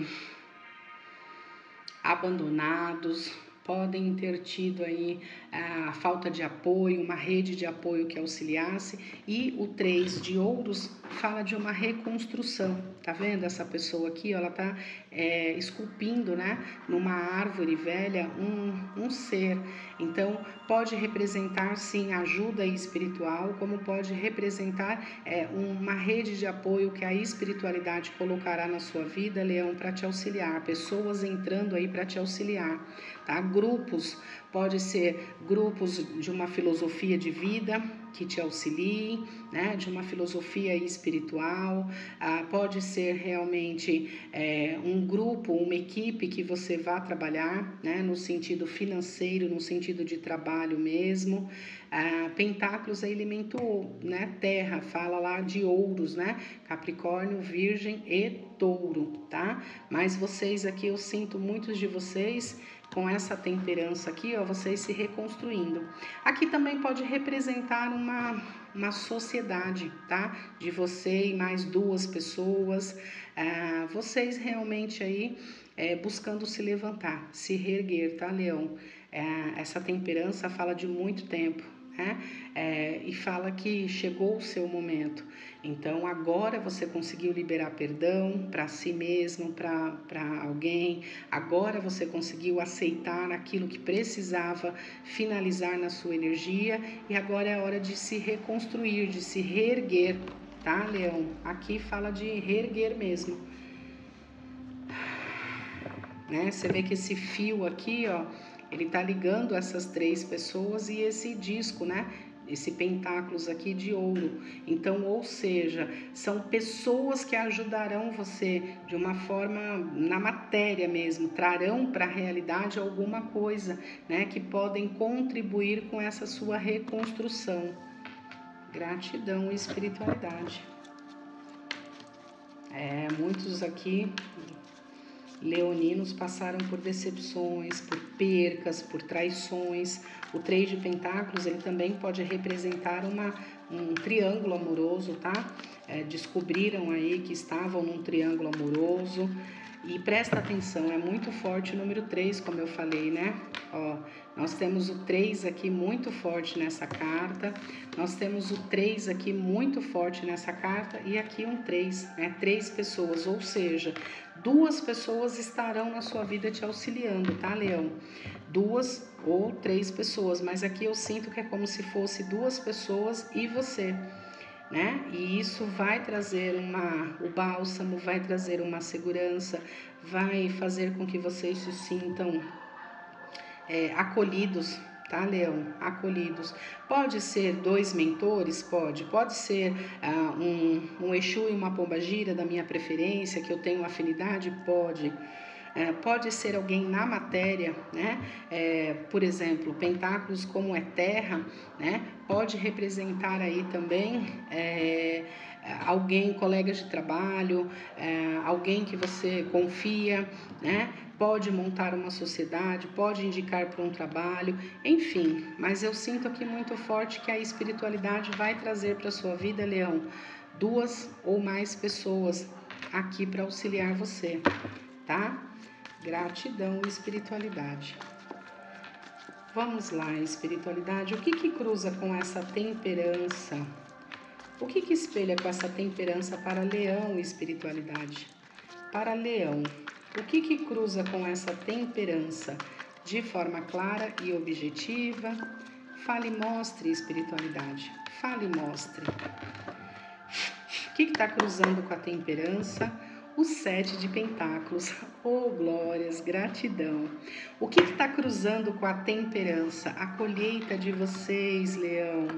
abandonados, podem ter tido aí a falta de apoio, uma rede de apoio que auxiliasse, e o 3 de ouros fala de uma reconstrução. Tá vendo essa pessoa aqui? Ela tá é, esculpindo, né, numa árvore velha um, um ser. Então, pode representar sim ajuda espiritual, como pode representar é, uma rede de apoio que a espiritualidade colocará na sua vida, Leão, para te auxiliar, pessoas entrando aí para te auxiliar, tá? Grupos pode ser grupos de uma filosofia de vida que te auxiliem, né, de uma filosofia espiritual, ah, pode ser realmente é, um grupo, uma equipe que você vá trabalhar, né, no sentido financeiro, no sentido de trabalho mesmo. Ah, Pentáculos é elemento né, terra, fala lá de ouros, né, Capricórnio, Virgem e Touro, tá? Mas vocês aqui, eu sinto muitos de vocês com essa temperança aqui, ó, vocês se reconstruindo. Aqui também pode representar uma, uma sociedade, tá? De você e mais duas pessoas, ah, vocês realmente aí é, buscando se levantar, se reerguer, tá, Leão? É, essa temperança fala de muito tempo, né? É, e fala que chegou o seu momento. Então agora você conseguiu liberar perdão para si mesmo, para alguém, agora você conseguiu aceitar aquilo que precisava finalizar na sua energia e agora é hora de se reconstruir, de se reerguer, tá, Leão? Aqui fala de reerguer mesmo. Né? Você vê que esse fio aqui, ó, ele tá ligando essas três pessoas e esse disco, né? Esse pentáculos aqui de ouro. Então, ou seja, são pessoas que ajudarão você de uma forma na matéria mesmo, trarão para a realidade alguma coisa, né, que podem contribuir com essa sua reconstrução. Gratidão e espiritualidade. É, muitos aqui leoninos passaram por decepções, por percas, por traições. O três de pentáculos ele também pode representar uma, um triângulo amoroso, tá? É, descobriram aí que estavam num triângulo amoroso. E presta atenção, é muito forte o número 3, como eu falei, né? Ó, nós temos o 3 aqui muito forte nessa carta, nós temos o 3 aqui muito forte nessa carta e aqui um 3, né? Três pessoas, ou seja, duas pessoas estarão na sua vida te auxiliando, tá, Leão? Duas ou três pessoas, mas aqui eu sinto que é como se fosse duas pessoas e você né? E isso vai trazer uma, o bálsamo vai trazer uma segurança, vai fazer com que vocês se sintam é, acolhidos, tá, Leão? Acolhidos. Pode ser dois mentores? Pode. Pode ser ah, um, um Exu e uma pombagira da minha preferência, que eu tenho afinidade? Pode. É, pode ser alguém na matéria, né? É, por exemplo, pentáculos como é terra, né? Pode representar aí também é, alguém, colegas de trabalho, é, alguém que você confia, né? Pode montar uma sociedade, pode indicar para um trabalho, enfim. Mas eu sinto aqui muito forte que a espiritualidade vai trazer para sua vida, Leão, duas ou mais pessoas aqui para auxiliar você, tá? Gratidão e espiritualidade. Vamos lá, espiritualidade. O que que cruza com essa temperança? O que que espelha com essa temperança para leão e espiritualidade? Para leão, o que que cruza com essa temperança de forma clara e objetiva? Fale e mostre espiritualidade. Fale e mostre. O que está cruzando com a temperança? o sete de pentáculos. Oh, glórias, gratidão. O que está cruzando com a temperança? A colheita de vocês, leão.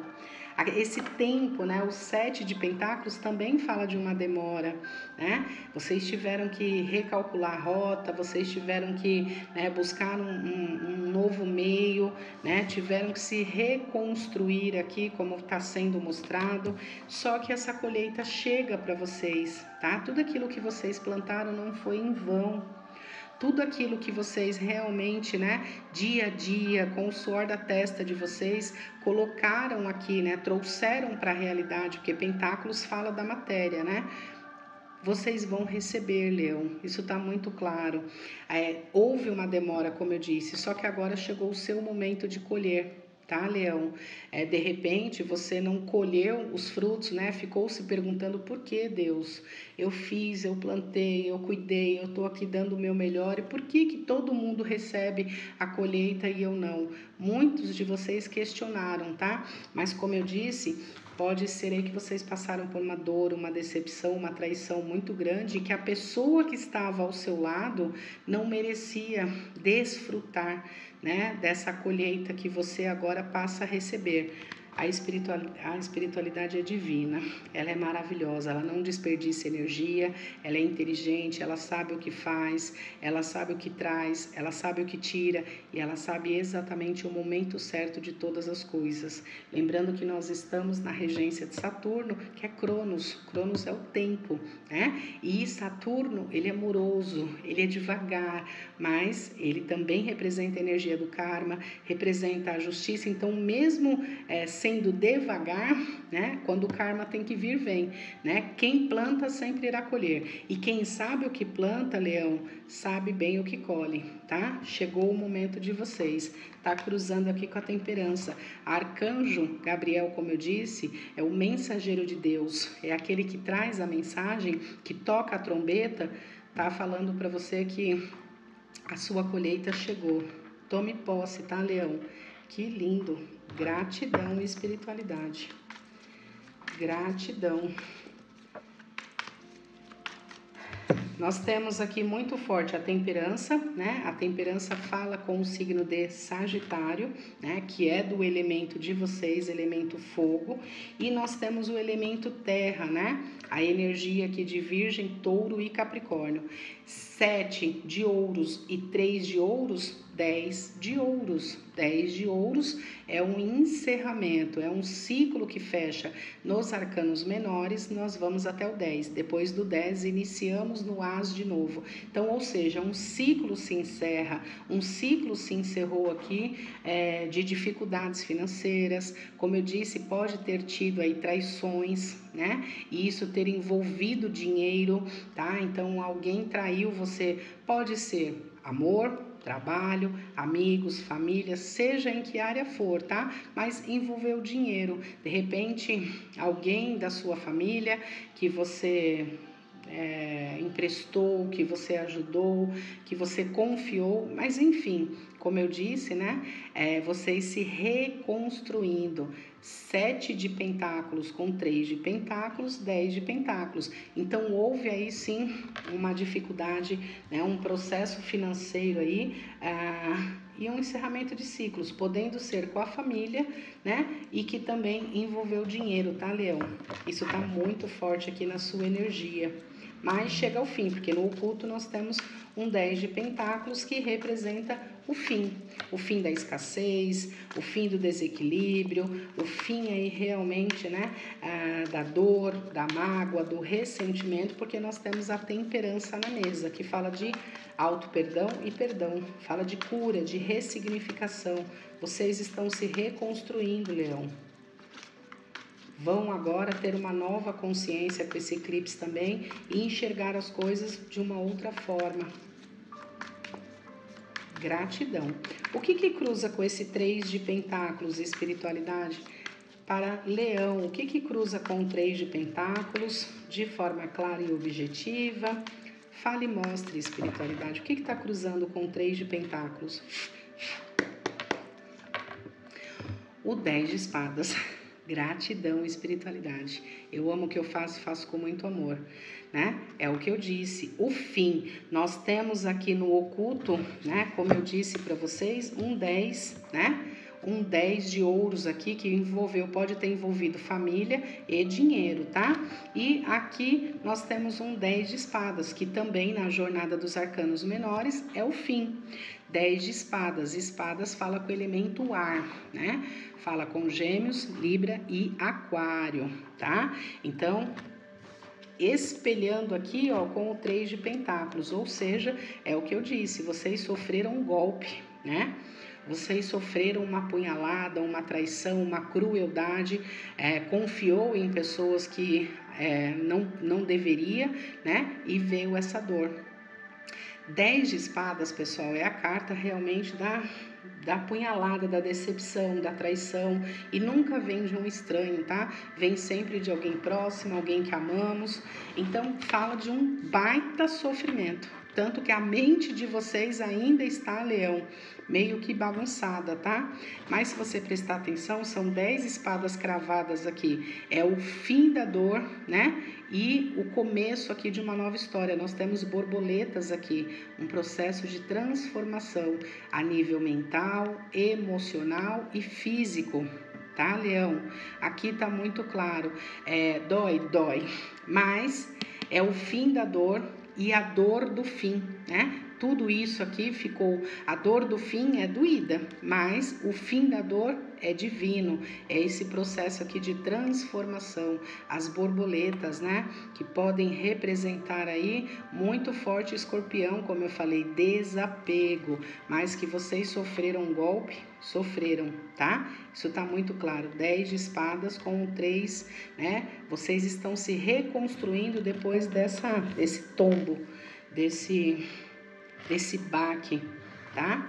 Esse tempo, né? O sete de pentáculos também fala de uma demora, né? Vocês tiveram que recalcular a rota, vocês tiveram que né, buscar um, um, um novo meio, né? Tiveram que se reconstruir aqui, como está sendo mostrado. Só que essa colheita chega para vocês, tá? Tudo aquilo que vocês plantaram não foi em vão tudo aquilo que vocês realmente, né, dia a dia, com o suor da testa de vocês, colocaram aqui, né, trouxeram para a realidade, porque Pentáculos fala da matéria, né? Vocês vão receber, Leão. Isso está muito claro. É, houve uma demora, como eu disse, só que agora chegou o seu momento de colher tá, Leão? É, de repente você não colheu os frutos, né? Ficou se perguntando por que Deus? Eu fiz, eu plantei, eu cuidei, eu estou aqui dando o meu melhor e por que que todo mundo recebe a colheita e eu não? Muitos de vocês questionaram, tá? Mas como eu disse, Pode ser aí que vocês passaram por uma dor, uma decepção, uma traição muito grande que a pessoa que estava ao seu lado não merecia desfrutar né, dessa colheita que você agora passa a receber. A espiritualidade, a espiritualidade é divina, ela é maravilhosa, ela não desperdiça energia, ela é inteligente, ela sabe o que faz, ela sabe o que traz, ela sabe o que tira e ela sabe exatamente o momento certo de todas as coisas. Lembrando que nós estamos na regência de Saturno, que é Cronos. Cronos é o tempo, né? E Saturno, ele é amoroso, ele é devagar, mas ele também representa a energia do karma, representa a justiça. Então, mesmo é, sendo devagar, né? Quando o karma tem que vir, vem, né? Quem planta sempre irá colher. E quem sabe o que planta, leão, sabe bem o que colhe, tá? Chegou o momento de vocês. Tá cruzando aqui com a temperança. Arcanjo Gabriel, como eu disse, é o mensageiro de Deus, é aquele que traz a mensagem, que toca a trombeta, tá falando para você que a sua colheita chegou. Tome posse, tá, leão? Que lindo. Gratidão e espiritualidade. Gratidão. Nós temos aqui muito forte a temperança, né? A temperança fala com o signo de Sagitário, né? Que é do elemento de vocês, elemento fogo. E nós temos o elemento terra, né? A energia aqui de Virgem, Touro e Capricórnio. Sete de ouros e três de ouros 10 de ouros. 10 de ouros é um encerramento, é um ciclo que fecha nos arcanos menores, nós vamos até o 10. Depois do 10, iniciamos no As de novo. Então, ou seja, um ciclo se encerra, um ciclo se encerrou aqui é, de dificuldades financeiras. Como eu disse, pode ter tido aí traições, né? E isso ter envolvido dinheiro, tá? Então, alguém traiu você, pode ser amor, trabalho, amigos, família, seja em que área for, tá? Mas envolveu dinheiro. De repente, alguém da sua família que você é, emprestou, que você ajudou, que você confiou, mas enfim, como eu disse, né? É, vocês se reconstruindo. Sete de pentáculos com três de pentáculos, dez de pentáculos. Então houve aí sim uma dificuldade, né, um processo financeiro aí. Ah, e um encerramento de ciclos, podendo ser com a família, né? E que também envolveu dinheiro, tá, Leão? Isso tá muito forte aqui na sua energia mas chega ao fim, porque no oculto nós temos um 10 de pentáculos que representa o fim, o fim da escassez, o fim do desequilíbrio, o fim aí realmente, né, da dor, da mágoa, do ressentimento, porque nós temos a temperança na mesa, que fala de auto perdão e perdão, fala de cura, de ressignificação. Vocês estão se reconstruindo, Leão vão agora ter uma nova consciência com esse eclipse também e enxergar as coisas de uma outra forma. Gratidão. O que, que cruza com esse três de pentáculos, espiritualidade? Para Leão, o que, que cruza com o três de pentáculos de forma clara e objetiva? Fale e mostre espiritualidade. O que está cruzando com o três de pentáculos? O dez de espadas. Gratidão espiritualidade. Eu amo o que eu faço, faço com muito amor, né? É o que eu disse. O fim. Nós temos aqui no oculto, né? Como eu disse para vocês, um 10, né? um 10 de ouros aqui que envolveu, pode ter envolvido família e dinheiro, tá? E aqui nós temos um 10 de espadas, que também na jornada dos arcanos menores é o fim. 10 de espadas. Espadas fala com o elemento ar, né? Fala com Gêmeos, Libra e Aquário, tá? Então, espelhando aqui, ó, com o 3 de pentáculos, ou seja, é o que eu disse, vocês sofreram um golpe, né? Vocês sofreram uma punhalada, uma traição, uma crueldade, é, confiou em pessoas que é, não, não deveria, né? E veio essa dor. 10 de espadas, pessoal, é a carta realmente da, da punhalada, da decepção, da traição. E nunca vem de um estranho, tá? Vem sempre de alguém próximo, alguém que amamos. Então, fala de um baita sofrimento. Tanto que a mente de vocês ainda está, leão, meio que bagunçada, tá? Mas se você prestar atenção, são 10 espadas cravadas aqui. É o fim da dor, né? E o começo aqui de uma nova história. Nós temos borboletas aqui, um processo de transformação a nível mental, emocional e físico tá, Leão? Aqui tá muito claro. É, dói, dói, mas é o fim da dor e a dor do fim, né? Tudo isso aqui ficou. A dor do fim é doída, mas o fim da dor é divino. É esse processo aqui de transformação. As borboletas, né? Que podem representar aí muito forte escorpião, como eu falei, desapego. Mas que vocês sofreram um golpe, sofreram, tá? Isso tá muito claro. 10 de espadas com 3, né? Vocês estão se reconstruindo depois dessa, desse tombo, desse desse baque, tá?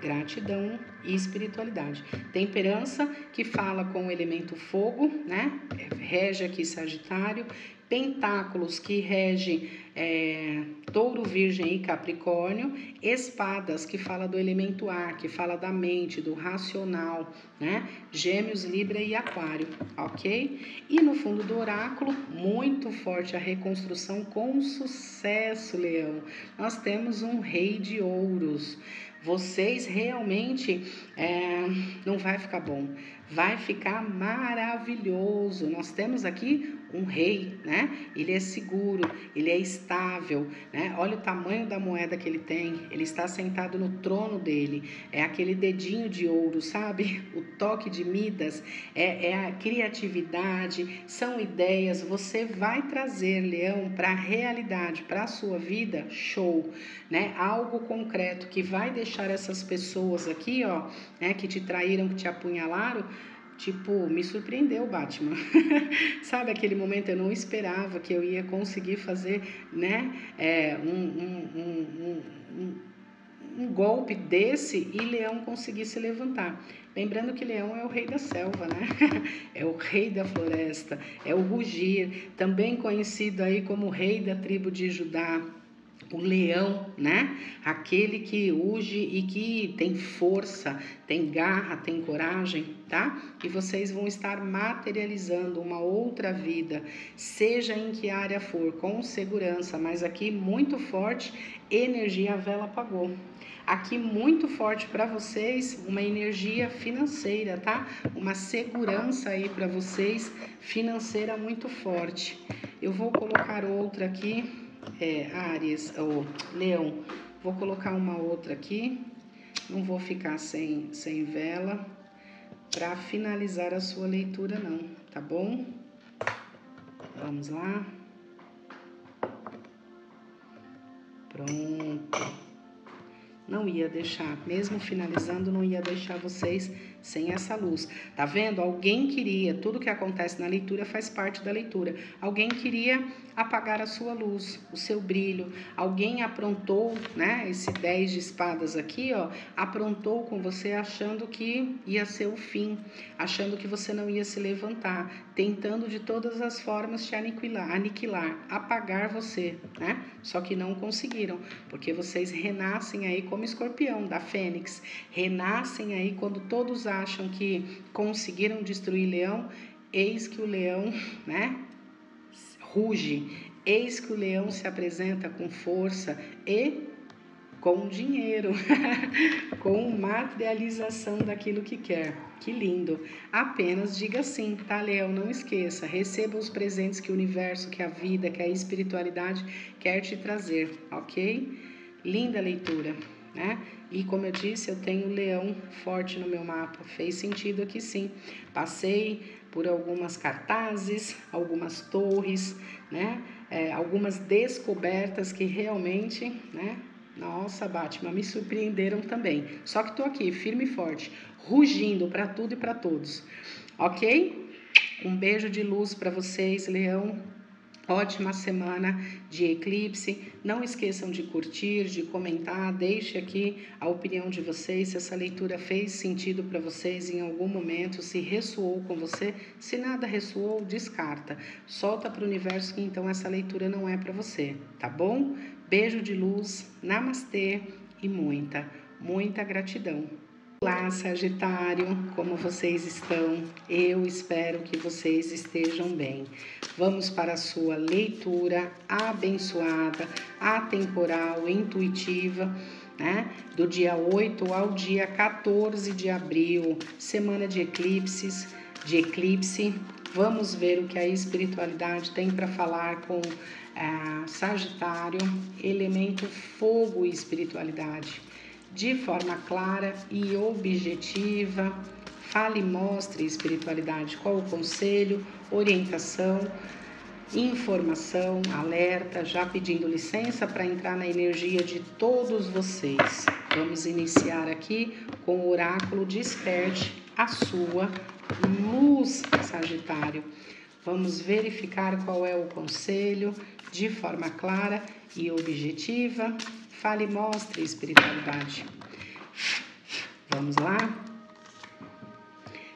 Gratidão e espiritualidade. Temperança, que fala com o elemento fogo, né? Rege aqui Sagitário. Pentáculos, que rege é, touro, virgem e capricórnio, espadas, que fala do elemento ar, que fala da mente, do racional, né? Gêmeos, Libra e Aquário, ok? E no fundo do oráculo, muito forte a reconstrução com sucesso, Leão. Nós temos um rei de ouros. Vocês realmente é, não vai ficar bom, vai ficar maravilhoso. Nós temos aqui um rei, né? Ele é seguro, ele é estável, né? Olha o tamanho da moeda que ele tem. Ele está sentado no trono dele. É aquele dedinho de ouro, sabe? O toque de Midas é, é a criatividade, são ideias. Você vai trazer, Leão, para a realidade, para a sua vida, show, né? Algo concreto que vai deixar essas pessoas aqui, ó, né? Que te traíram, que te apunhalaram Tipo, me surpreendeu o Batman. Sabe aquele momento eu não esperava que eu ia conseguir fazer, né, é, um, um, um, um, golpe desse e Leão conseguir se levantar. Lembrando que Leão é o rei da selva, né? É o rei da floresta, é o rugir, também conhecido aí como rei da tribo de Judá o leão, né? Aquele que urge e que tem força, tem garra, tem coragem, tá? E vocês vão estar materializando uma outra vida, seja em que área for, com segurança, mas aqui muito forte, energia a vela apagou. Aqui muito forte para vocês, uma energia financeira, tá? Uma segurança aí para vocês financeira muito forte. Eu vou colocar outra aqui é, Ares, ou Leão, vou colocar uma outra aqui, não vou ficar sem, sem vela para finalizar a sua leitura não, tá bom? Vamos lá. Pronto. Não ia deixar, mesmo finalizando, não ia deixar vocês sem essa luz. Tá vendo? Alguém queria, tudo que acontece na leitura faz parte da leitura. Alguém queria apagar a sua luz, o seu brilho. Alguém aprontou, né? Esse 10 de espadas aqui, ó, aprontou com você achando que ia ser o fim, achando que você não ia se levantar, tentando de todas as formas te aniquilar, aniquilar, apagar você, né? Só que não conseguiram, porque vocês renascem aí como escorpião da fênix, renascem aí quando todos acham que conseguiram destruir leão, eis que o leão, né, ruge, eis que o leão se apresenta com força e com dinheiro, com materialização daquilo que quer. Que lindo! Apenas diga sim, tá, Leão? Não esqueça. Receba os presentes que o universo, que a vida, que a espiritualidade quer te trazer, ok? Linda leitura, né? E como eu disse, eu tenho leão forte no meu mapa. Fez sentido aqui sim. Passei por algumas cartazes, algumas torres, né? É, algumas descobertas que realmente, né? Nossa, Batman, me surpreenderam também. Só que tô aqui, firme e forte, rugindo para tudo e para todos. Ok? Um beijo de luz para vocês, Leão. Ótima semana de eclipse. Não esqueçam de curtir, de comentar, deixe aqui a opinião de vocês, se essa leitura fez sentido para vocês em algum momento, se ressoou com você. Se nada ressoou, descarta. Solta para o universo que então essa leitura não é para você, tá bom? Beijo de luz, namastê e muita, muita gratidão. Olá, Sagitário, como vocês estão? Eu espero que vocês estejam bem. Vamos para a sua leitura abençoada, atemporal, intuitiva, né? Do dia 8 ao dia 14 de abril, semana de eclipses, de eclipse. Vamos ver o que a espiritualidade tem para falar com é, Sagitário, elemento fogo e espiritualidade de forma clara e objetiva. Fale e mostre espiritualidade, qual o conselho, orientação, informação, alerta, já pedindo licença para entrar na energia de todos vocês. Vamos iniciar aqui com o oráculo Desperte a sua luz, Sagitário. Vamos verificar qual é o conselho de forma clara e objetiva Fale e mostre espiritualidade. Vamos lá?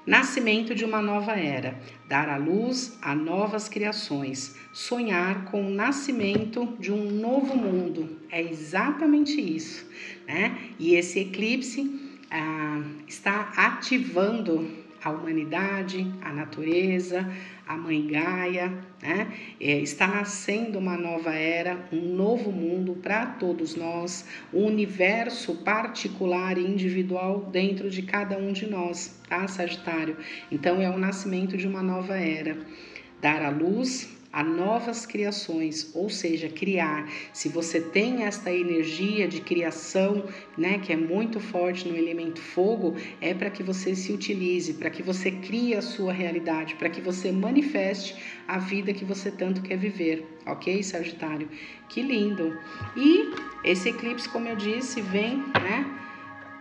Nascimento de uma nova era, dar à luz a novas criações, sonhar com o nascimento de um novo mundo. É exatamente isso, né? E esse eclipse ah, está ativando a humanidade, a natureza, a mãe Gaia, né? É, está nascendo uma nova era, um novo mundo para todos nós, um universo particular e individual dentro de cada um de nós, tá, Sagitário? Então é o nascimento de uma nova era. Dar a luz a novas criações, ou seja, criar. Se você tem esta energia de criação, né, que é muito forte no elemento fogo, é para que você se utilize, para que você crie a sua realidade, para que você manifeste a vida que você tanto quer viver, ok, Sagitário? Que lindo! E esse eclipse, como eu disse, vem, né?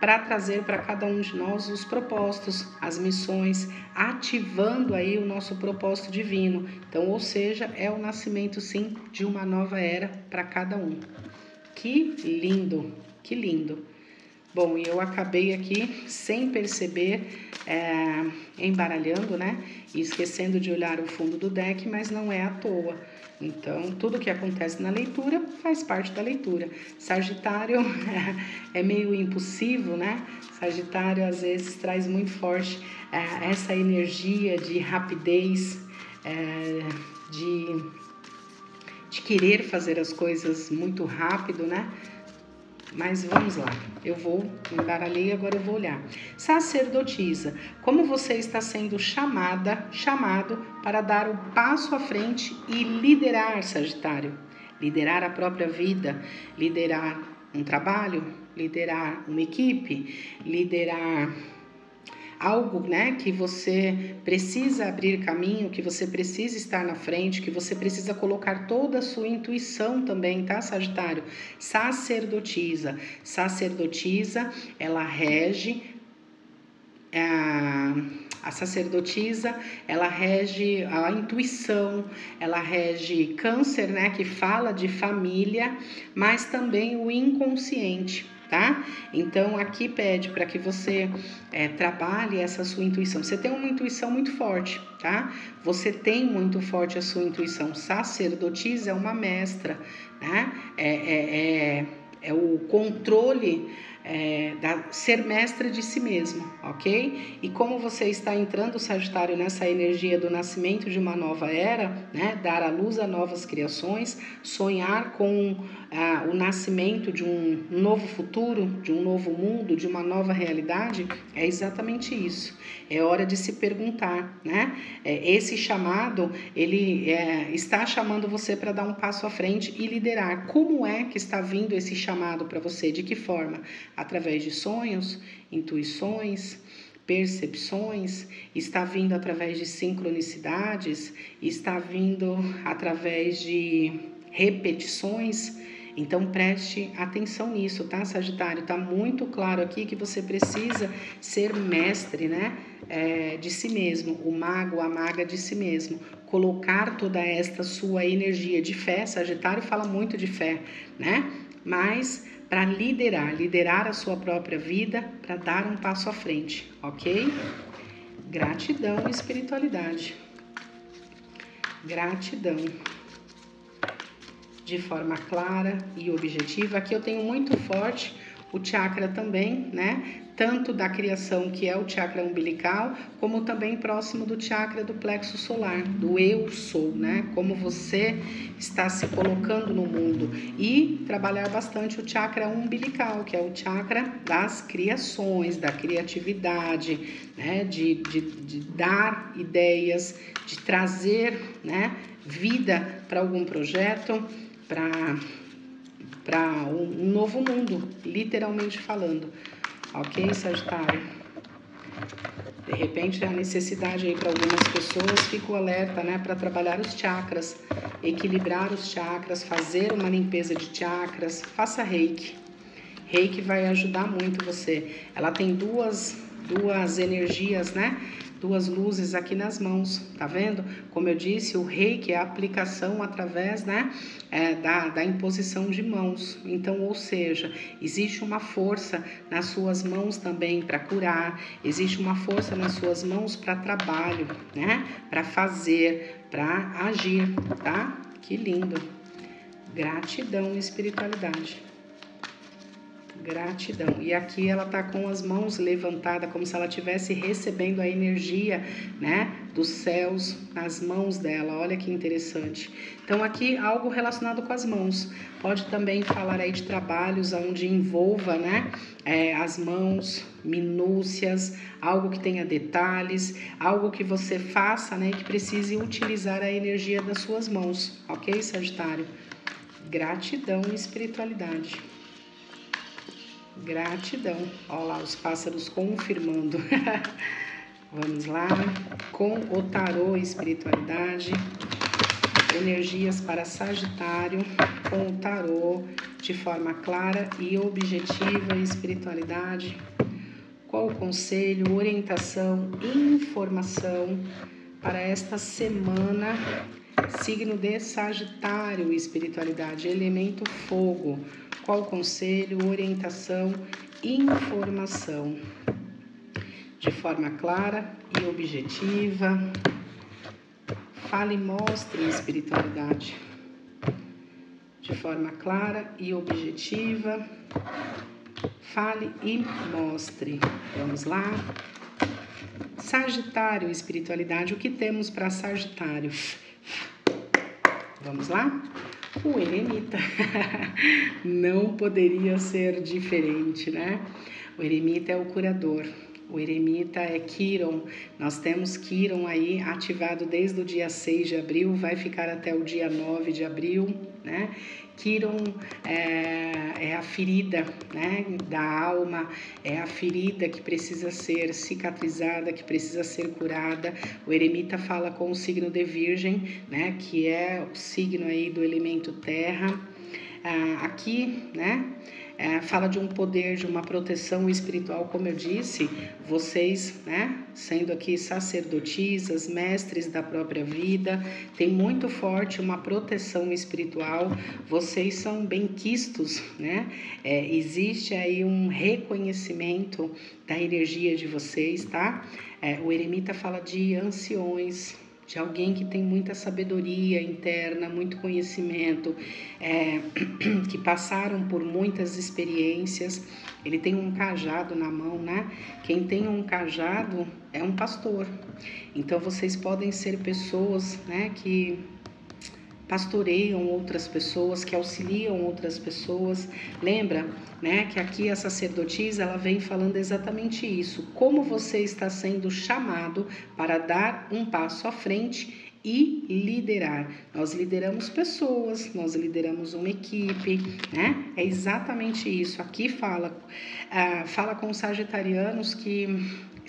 Para trazer para cada um de nós os propósitos, as missões, ativando aí o nosso propósito divino. Então, ou seja, é o nascimento sim de uma nova era para cada um. Que lindo, que lindo. Bom, e eu acabei aqui sem perceber, é, embaralhando, né? E esquecendo de olhar o fundo do deck, mas não é à toa. Então, tudo que acontece na leitura faz parte da leitura. Sagitário é meio impossível, né? Sagitário às vezes traz muito forte é, essa energia de rapidez, é, de, de querer fazer as coisas muito rápido, né? Mas vamos lá, eu vou embaralhei, agora eu vou olhar. Sacerdotisa, como você está sendo chamada, chamado para dar o passo à frente e liderar, Sagitário? Liderar a própria vida, liderar um trabalho, liderar uma equipe, liderar algo, né, que você precisa abrir caminho, que você precisa estar na frente, que você precisa colocar toda a sua intuição também, tá, Sagitário? Sacerdotisa. Sacerdotisa, ela rege a, a sacerdotisa, ela rege a intuição, ela rege câncer, né, que fala de família, mas também o inconsciente tá? Então aqui pede para que você é, trabalhe essa sua intuição. Você tem uma intuição muito forte, tá? Você tem muito forte a sua intuição. Sacerdotisa é uma mestra, né? É, é, é, é o controle é, da, ser mestre de si mesmo, ok? E como você está entrando, Sagitário, nessa energia do nascimento de uma nova era, né? Dar à luz a novas criações, sonhar com ah, o nascimento de um novo futuro, de um novo mundo, de uma nova realidade, é exatamente isso. É hora de se perguntar, né? É, esse chamado, ele é, está chamando você para dar um passo à frente e liderar. Como é que está vindo esse chamado para você? De que forma? Através de sonhos, intuições, percepções, está vindo através de sincronicidades, está vindo através de repetições. Então preste atenção nisso, tá, Sagitário? Tá muito claro aqui que você precisa ser mestre, né? É, de si mesmo, o mago, a maga de si mesmo. Colocar toda esta sua energia de fé, Sagitário fala muito de fé, né? Mas para liderar, liderar a sua própria vida, para dar um passo à frente, ok? Gratidão e espiritualidade. Gratidão. De forma clara e objetiva. Aqui eu tenho muito forte o chakra também, né? tanto da criação, que é o chakra umbilical, como também próximo do chakra do plexo solar, do eu sou, né? Como você está se colocando no mundo. E trabalhar bastante o chakra umbilical, que é o chakra das criações, da criatividade, né? De, de, de dar ideias, de trazer, né? Vida para algum projeto, para um novo mundo, literalmente falando. Ok, Sagitário? De repente, a necessidade aí para algumas pessoas, fico alerta, né, para trabalhar os chakras, equilibrar os chakras, fazer uma limpeza de chakras, faça reiki. Reiki vai ajudar muito você. Ela tem duas, duas energias, né? Duas luzes aqui nas mãos, tá vendo? Como eu disse, o reiki é a aplicação através né, é, da, da imposição de mãos. Então, ou seja, existe uma força nas suas mãos também para curar, existe uma força nas suas mãos para trabalho, né? Para fazer, para agir, tá? Que lindo! Gratidão e espiritualidade. Gratidão. E aqui ela tá com as mãos levantadas, como se ela estivesse recebendo a energia, né, dos céus nas mãos dela. Olha que interessante. Então aqui algo relacionado com as mãos. Pode também falar aí de trabalhos onde envolva, né, é, as mãos, minúcias, algo que tenha detalhes, algo que você faça, né, que precise utilizar a energia das suas mãos. Ok, Sagitário? Gratidão e espiritualidade. Gratidão. Olha lá os pássaros confirmando. Vamos lá. Com o tarô espiritualidade. Energias para Sagitário com o tarô de forma clara e objetiva espiritualidade. Qual o conselho, orientação, informação para esta semana? Signo de Sagitário, espiritualidade, elemento fogo qual conselho, orientação, informação de forma clara e objetiva. Fale e mostre espiritualidade de forma clara e objetiva. Fale e mostre. Vamos lá. Sagitário, espiritualidade. O que temos para Sagitário? Vamos lá? o eremita. Não poderia ser diferente, né? O eremita é o curador. O eremita é Quiron. Nós temos Quiron aí ativado desde o dia 6 de abril, vai ficar até o dia 9 de abril, né? Quiron é, é, a ferida né, da alma, é a ferida que precisa ser cicatrizada, que precisa ser curada. O eremita fala com o signo de Virgem, né, que é o signo aí do elemento terra. Ah, aqui, né? É, fala de um poder, de uma proteção espiritual, como eu disse, vocês, né, sendo aqui sacerdotisas, mestres da própria vida, tem muito forte uma proteção espiritual, vocês são benquistos, né, é, existe aí um reconhecimento da energia de vocês, tá? É, o eremita fala de anciões, de alguém que tem muita sabedoria interna, muito conhecimento, é, que passaram por muitas experiências. Ele tem um cajado na mão, né? Quem tem um cajado é um pastor. Então vocês podem ser pessoas, né, que pastoreiam outras pessoas, que auxiliam outras pessoas. Lembra, né, que aqui a sacerdotisa ela vem falando exatamente isso. Como você está sendo chamado para dar um passo à frente e liderar. Nós lideramos pessoas, nós lideramos uma equipe, né? É exatamente isso. Aqui fala, uh, fala com os sagitarianos que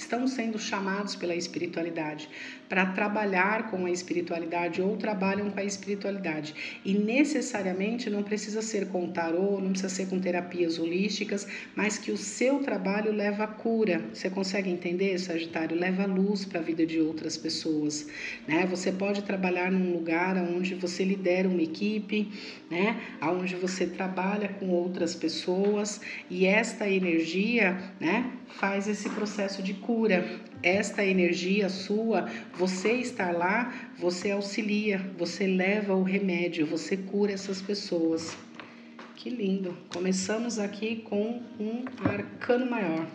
estão sendo chamados pela espiritualidade para trabalhar com a espiritualidade ou trabalham com a espiritualidade. E necessariamente não precisa ser com tarô, não precisa ser com terapias holísticas, mas que o seu trabalho leva cura. Você consegue entender, Sagitário? Leva luz para a vida de outras pessoas. Né? Você pode trabalhar num lugar onde você lidera uma equipe, né? onde você trabalha com outras pessoas e esta energia né, faz esse processo de cura esta energia sua, você está lá, você auxilia, você leva o remédio, você cura essas pessoas. Que lindo! Começamos aqui com um arcano maior.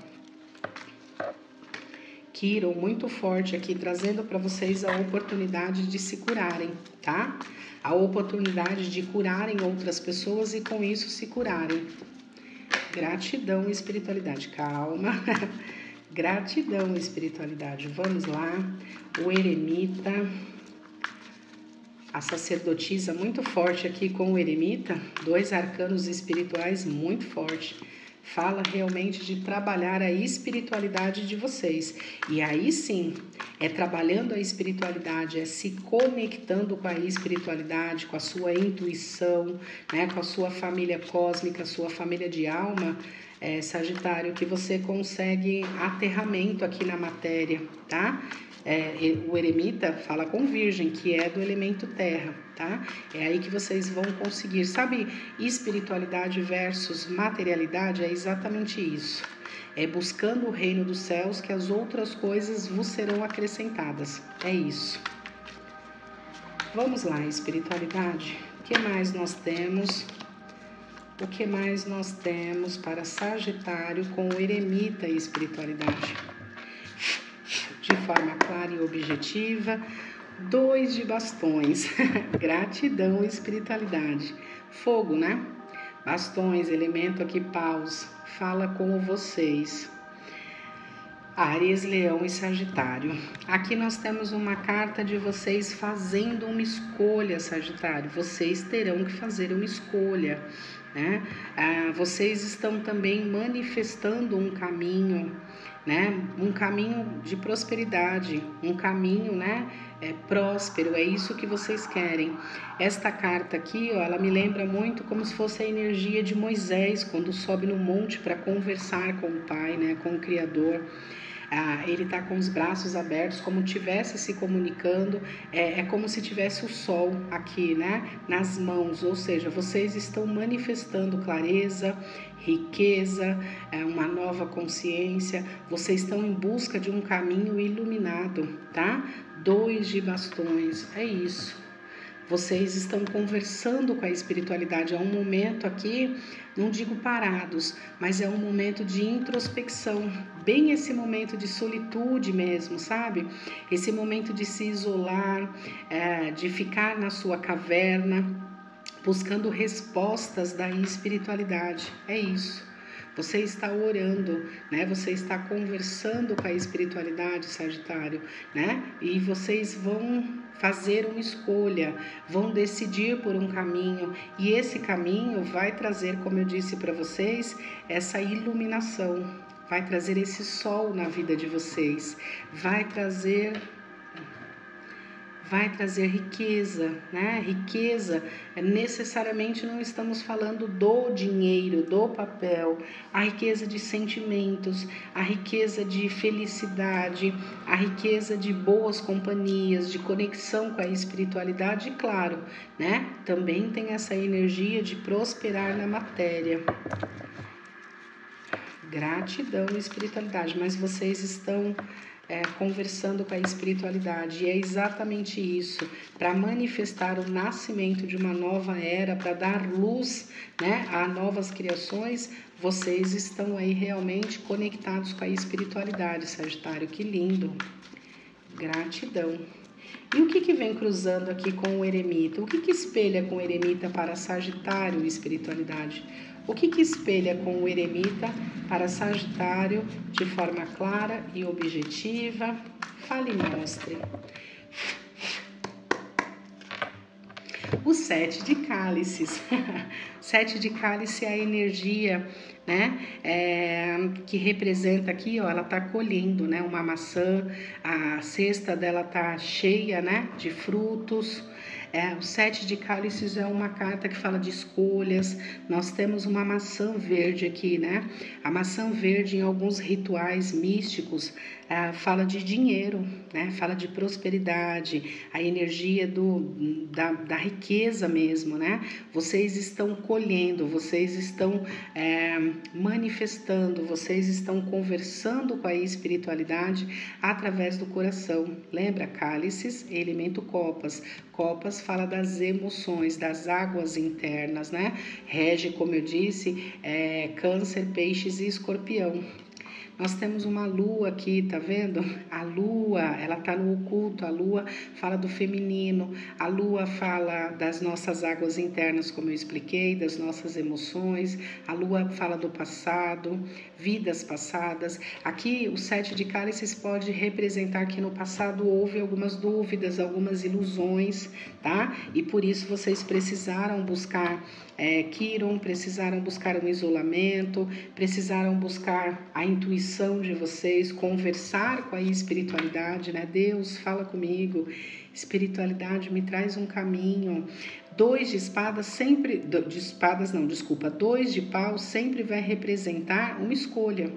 Kiron, muito forte aqui, trazendo para vocês a oportunidade de se curarem, tá? A oportunidade de curarem outras pessoas e com isso se curarem. Gratidão e espiritualidade. Calma. Gratidão, espiritualidade. Vamos lá. O eremita, a sacerdotisa muito forte aqui com o eremita, dois arcanos espirituais muito forte. Fala realmente de trabalhar a espiritualidade de vocês. E aí sim, é trabalhando a espiritualidade, é se conectando com a espiritualidade, com a sua intuição, né, com a sua família cósmica, sua família de alma é, Sagitário, que você consegue aterramento aqui na matéria, tá? É, o eremita fala com Virgem, que é do elemento terra, tá? É aí que vocês vão conseguir. Sabe, espiritualidade versus materialidade é exatamente isso. É buscando o reino dos céus que as outras coisas vos serão acrescentadas. É isso. Vamos lá, espiritualidade. O que mais nós temos? O que mais nós temos para Sagitário com o eremita e espiritualidade? De forma clara e objetiva, dois de bastões, gratidão e espiritualidade. Fogo, né? Bastões, elemento aqui, paus, fala com vocês. Áries, Leão e Sagitário. Aqui nós temos uma carta de vocês fazendo uma escolha, Sagitário. Vocês terão que fazer uma escolha. Né? Ah, vocês estão também manifestando um caminho, né? um caminho de prosperidade, um caminho né? É, próspero, é isso que vocês querem. Esta carta aqui, ó, ela me lembra muito como se fosse a energia de Moisés quando sobe no monte para conversar com o Pai, né? com o Criador ah, ele está com os braços abertos, como tivesse se comunicando, é, é como se tivesse o sol aqui, né, nas mãos, ou seja, vocês estão manifestando clareza, riqueza, é, uma nova consciência, vocês estão em busca de um caminho iluminado, tá? Dois de bastões, é isso. Vocês estão conversando com a espiritualidade. É um momento aqui, não digo parados, mas é um momento de introspecção, bem esse momento de solitude mesmo, sabe? Esse momento de se isolar, é, de ficar na sua caverna, buscando respostas da espiritualidade. É isso. Você está orando, né? Você está conversando com a espiritualidade, Sagitário, né? E vocês vão fazer uma escolha, vão decidir por um caminho, e esse caminho vai trazer, como eu disse para vocês, essa iluminação, vai trazer esse sol na vida de vocês, vai trazer vai trazer riqueza, né? Riqueza, necessariamente não estamos falando do dinheiro, do papel, a riqueza de sentimentos, a riqueza de felicidade, a riqueza de boas companhias, de conexão com a espiritualidade, e claro, né? Também tem essa energia de prosperar na matéria. Gratidão e espiritualidade, mas vocês estão é, conversando com a espiritualidade. E é exatamente isso, para manifestar o nascimento de uma nova era, para dar luz né, a novas criações, vocês estão aí realmente conectados com a espiritualidade, Sagitário. Que lindo! Gratidão. E o que, que vem cruzando aqui com o eremita? O que, que espelha com o eremita para Sagitário e espiritualidade? O que, que espelha com o eremita para Sagitário de forma clara e objetiva? Fale e mostre. O sete de cálices. sete de cálice é a energia, né? É, que representa aqui, ó, ela tá colhendo, né? Uma maçã, a cesta dela tá cheia, né? De frutos. É, o sete de cálices é uma carta que fala de escolhas. Nós temos uma maçã verde aqui, né? A maçã verde em alguns rituais místicos é, fala de dinheiro, né? Fala de prosperidade, a energia do, da, da riqueza mesmo, né? Vocês estão colhendo, vocês estão é, manifestando, vocês estão conversando com a espiritualidade através do coração. Lembra? Cálices, elemento copas. Copas fala das emoções, das águas internas, né? Rege, como eu disse, é, câncer, peixes e escorpião. Nós temos uma lua aqui, tá vendo? A lua, ela tá no oculto. A lua fala do feminino. A lua fala das nossas águas internas, como eu expliquei, das nossas emoções. A lua fala do passado, vidas passadas. Aqui, o sete de cálices pode representar que no passado houve algumas dúvidas, algumas ilusões, tá? E por isso vocês precisaram buscar é, Kiron, precisaram buscar um isolamento, precisaram buscar a intuição de vocês, conversar com a espiritualidade, né? Deus, fala comigo. Espiritualidade me traz um caminho. Dois de espadas sempre, de espadas não, desculpa, dois de pau sempre vai representar uma escolha.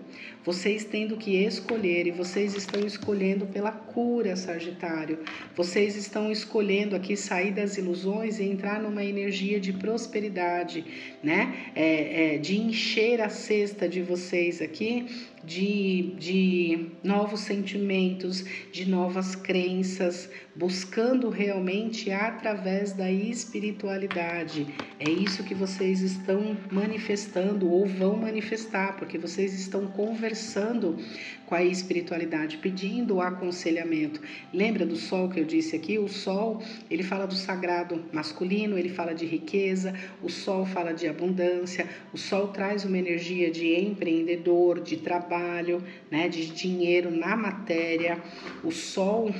Vocês tendo que escolher e vocês estão escolhendo pela cura, Sagitário. Vocês estão escolhendo aqui sair das ilusões e entrar numa energia de prosperidade, né? É, é, de encher a cesta de vocês aqui de, de novos sentimentos, de novas crenças, buscando realmente através da espiritualidade. É isso que vocês estão manifestando ou vão manifestar, porque vocês estão conversando com a espiritualidade, pedindo o aconselhamento. Lembra do sol que eu disse aqui? O sol, ele fala do sagrado masculino, ele fala de riqueza, o sol fala de abundância, o sol traz uma energia de empreendedor, de trabalho, né, de dinheiro na matéria. O sol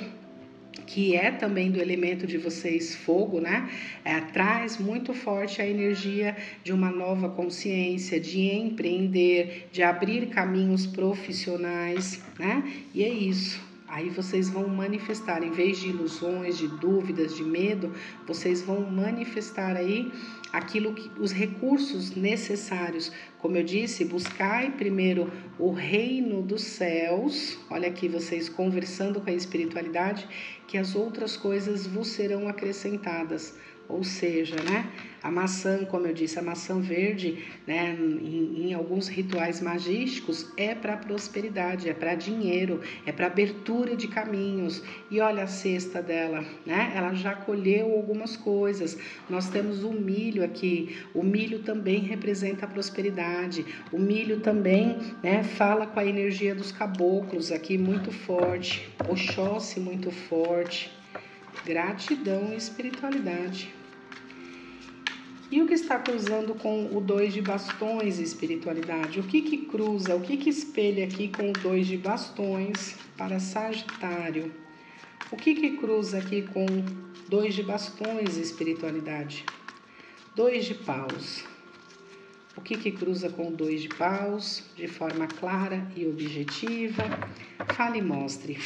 que é também do elemento de vocês fogo, né? É, traz muito forte a energia de uma nova consciência, de empreender, de abrir caminhos profissionais, né? E é isso. Aí vocês vão manifestar, em vez de ilusões, de dúvidas, de medo, vocês vão manifestar aí aquilo que os recursos necessários. Como eu disse, buscai primeiro o reino dos céus. Olha aqui vocês conversando com a espiritualidade, que as outras coisas vos serão acrescentadas. Ou seja, né, a maçã, como eu disse, a maçã verde, né, em, em alguns rituais magísticos, é para prosperidade, é para dinheiro, é para abertura de caminhos. E olha a cesta dela, né? Ela já colheu algumas coisas. Nós temos o milho aqui. O milho também representa a prosperidade. O milho também, né, fala com a energia dos caboclos aqui muito forte. Oxóssi muito forte. Gratidão e espiritualidade. E o que está cruzando com o dois de bastões espiritualidade? O que que cruza, o que que espelha aqui com o dois de bastões para Sagitário? O que que cruza aqui com dois de bastões espiritualidade? Dois de paus. O que que cruza com dois de paus de forma clara e objetiva? Fale e mostre.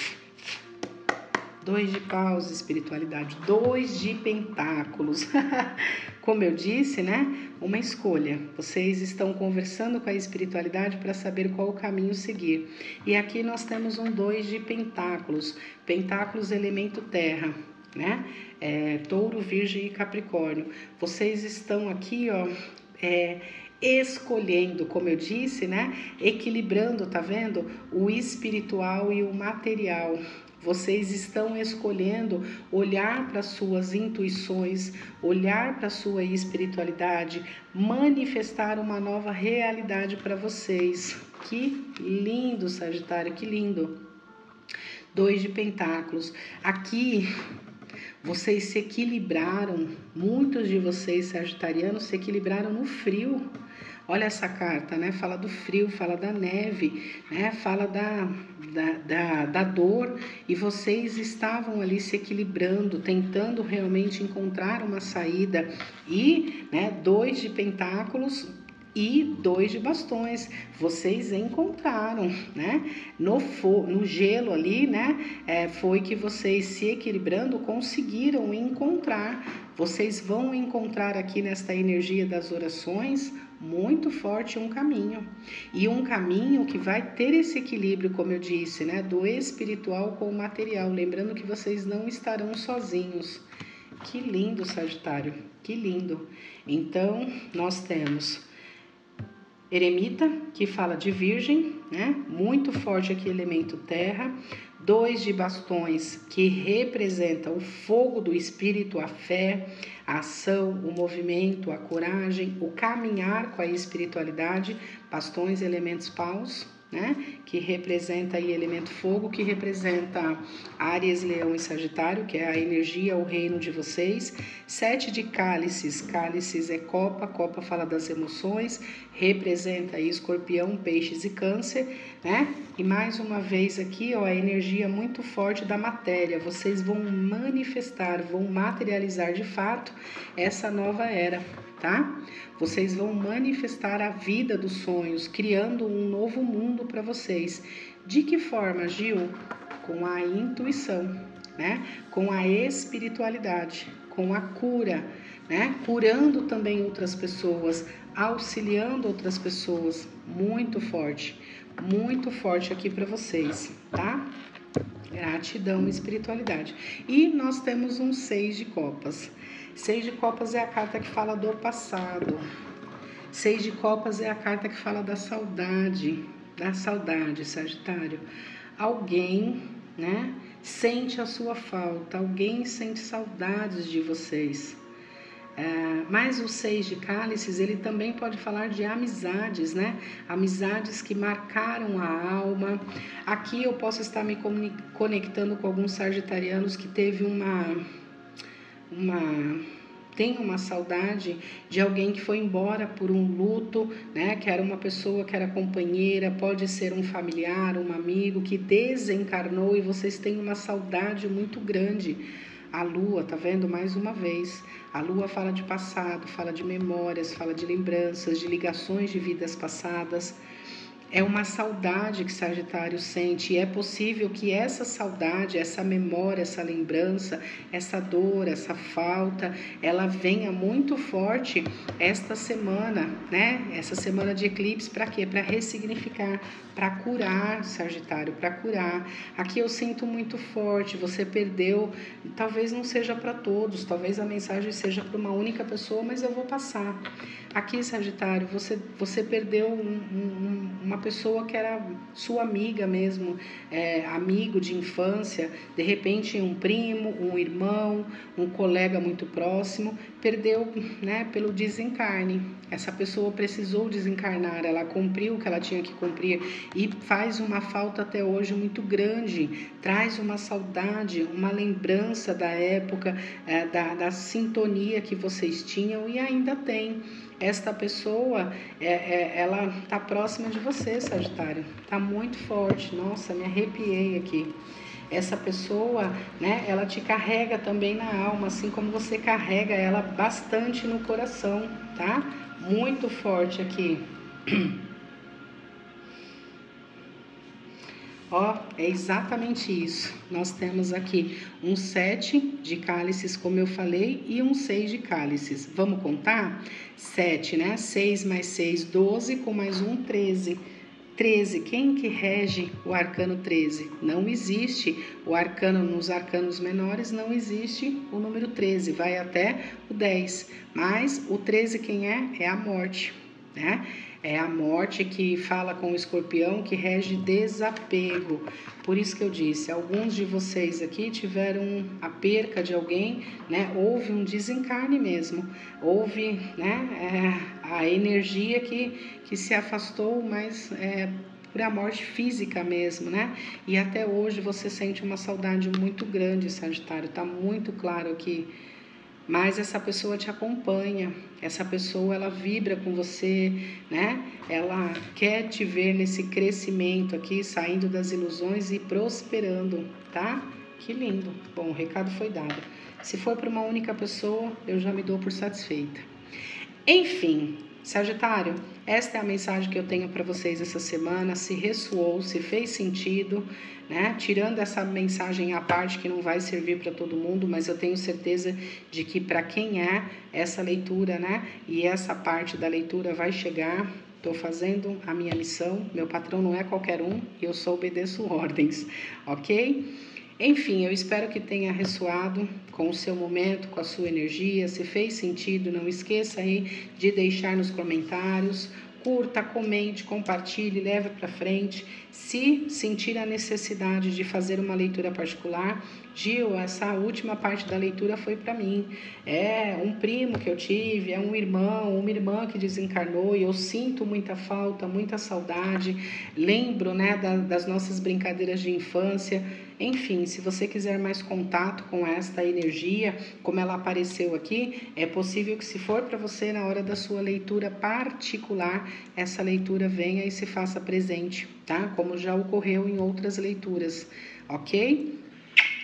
Dois de paus, espiritualidade. Dois de pentáculos. Como eu disse, né? Uma escolha. Vocês estão conversando com a espiritualidade para saber qual o caminho seguir. E aqui nós temos um dois de pentáculos. Pentáculos, elemento terra, né? É, touro, virgem e capricórnio. Vocês estão aqui, ó, é, escolhendo, como eu disse, né? Equilibrando, tá vendo? O espiritual e o material. Vocês estão escolhendo olhar para suas intuições, olhar para sua espiritualidade, manifestar uma nova realidade para vocês. Que lindo, Sagitário, que lindo. Dois de Pentáculos. Aqui vocês se equilibraram, muitos de vocês sagitarianos se equilibraram no frio. Olha essa carta, né? Fala do frio, fala da neve, né? Fala da, da, da, da dor. E vocês estavam ali se equilibrando, tentando realmente encontrar uma saída. E, né? Dois de pentáculos e dois de bastões. Vocês encontraram, né? No, no gelo ali, né? É, foi que vocês se equilibrando conseguiram encontrar. Vocês vão encontrar aqui nesta energia das orações muito forte um caminho. E um caminho que vai ter esse equilíbrio, como eu disse, né? Do espiritual com o material. Lembrando que vocês não estarão sozinhos. Que lindo, Sagitário, que lindo. Então, nós temos Eremita, que fala de virgem, né? Muito forte aqui, elemento terra. Dois de bastões, que representa o fogo do espírito, a fé, a ação, o movimento, a coragem, o caminhar com a espiritualidade. Bastões, elementos paus né? Que representa aí elemento fogo, que representa Áries, Leão e Sagitário, que é a energia, o reino de vocês. Sete de cálices, cálices é copa, copa fala das emoções, representa aí Escorpião, Peixes e Câncer, né? E mais uma vez aqui, ó, a energia muito forte da matéria. Vocês vão manifestar, vão materializar de fato essa nova era tá? Vocês vão manifestar a vida dos sonhos, criando um novo mundo para vocês. De que forma, Gil? Com a intuição, né? Com a espiritualidade, com a cura, né? Curando também outras pessoas, auxiliando outras pessoas. Muito forte, muito forte aqui para vocês, tá? Gratidão e espiritualidade. E nós temos um seis de copas. Seis de copas é a carta que fala do passado. Seis de copas é a carta que fala da saudade, da saudade, Sagitário. Alguém, né, sente a sua falta, alguém sente saudades de vocês. É, mas o seis de cálices, ele também pode falar de amizades, né? Amizades que marcaram a alma. Aqui eu posso estar me conectando com alguns sagitarianos que teve uma uma tem uma saudade de alguém que foi embora por um luto, né? Que era uma pessoa que era companheira, pode ser um familiar, um amigo que desencarnou e vocês têm uma saudade muito grande. A lua, tá vendo mais uma vez? A lua fala de passado, fala de memórias, fala de lembranças, de ligações de vidas passadas é uma saudade que Sagitário sente e é possível que essa saudade, essa memória, essa lembrança, essa dor, essa falta, ela venha muito forte esta semana, né? Essa semana de eclipse para quê? Para ressignificar, para curar, Sagitário, para curar. Aqui eu sinto muito forte, você perdeu, talvez não seja para todos, talvez a mensagem seja para uma única pessoa, mas eu vou passar. Aqui, Sagitário, você, você perdeu um, um, uma pessoa que era sua amiga mesmo, é, amigo de infância, de repente um primo, um irmão, um colega muito próximo, perdeu né, pelo desencarne. Essa pessoa precisou desencarnar, ela cumpriu o que ela tinha que cumprir e faz uma falta até hoje muito grande, traz uma saudade, uma lembrança da época, é, da, da sintonia que vocês tinham e ainda tem. Esta pessoa, é, é, ela está próxima de você, Sagitário, está muito forte. Nossa, me arrepiei aqui essa pessoa, né, ela te carrega também na alma, assim como você carrega ela bastante no coração, tá? Muito forte aqui. Ó, é exatamente isso. Nós temos aqui um sete de cálices, como eu falei, e um seis de cálices. Vamos contar? Sete, né? Seis mais seis, doze, com mais um, treze. 13. Quem que rege o arcano 13? Não existe o arcano nos arcanos menores, não existe o número 13, vai até o 10. Mas o 13 quem é? É a morte. Né? É a morte que fala com o escorpião que rege desapego. Por isso que eu disse, alguns de vocês aqui tiveram a perca de alguém, né? Houve um desencarne mesmo. Houve, né? É, a energia que, que se afastou, mas é, por a morte física mesmo, né? E até hoje você sente uma saudade muito grande, Sagitário. Tá muito claro aqui mas essa pessoa te acompanha, essa pessoa ela vibra com você, né? Ela quer te ver nesse crescimento aqui, saindo das ilusões e prosperando, tá? Que lindo. Bom, o recado foi dado. Se for para uma única pessoa, eu já me dou por satisfeita. Enfim, Sagitário, esta é a mensagem que eu tenho para vocês essa semana. Se ressoou, se fez sentido, né? Tirando essa mensagem à parte que não vai servir para todo mundo, mas eu tenho certeza de que para quem é essa leitura, né? E essa parte da leitura vai chegar. Estou fazendo a minha missão. Meu patrão não é qualquer um e eu só obedeço ordens, ok? Enfim, eu espero que tenha ressoado com o seu momento, com a sua energia. Se fez sentido, não esqueça aí de deixar nos comentários. Curta, comente, compartilhe, leve para frente. Se sentir a necessidade de fazer uma leitura particular, Gil, essa última parte da leitura foi para mim. É um primo que eu tive, é um irmão, uma irmã que desencarnou e eu sinto muita falta, muita saudade. Lembro, né, da, das nossas brincadeiras de infância. Enfim, se você quiser mais contato com esta energia, como ela apareceu aqui, é possível que se for para você na hora da sua leitura particular, essa leitura venha e se faça presente, tá? Como já ocorreu em outras leituras, ok?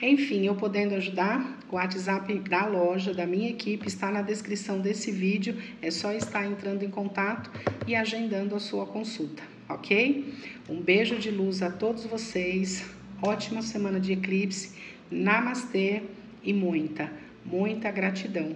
Enfim, eu podendo ajudar, o WhatsApp da loja, da minha equipe, está na descrição desse vídeo. É só estar entrando em contato e agendando a sua consulta, ok? Um beijo de luz a todos vocês. Ótima semana de eclipse. Namastê e muita, muita gratidão.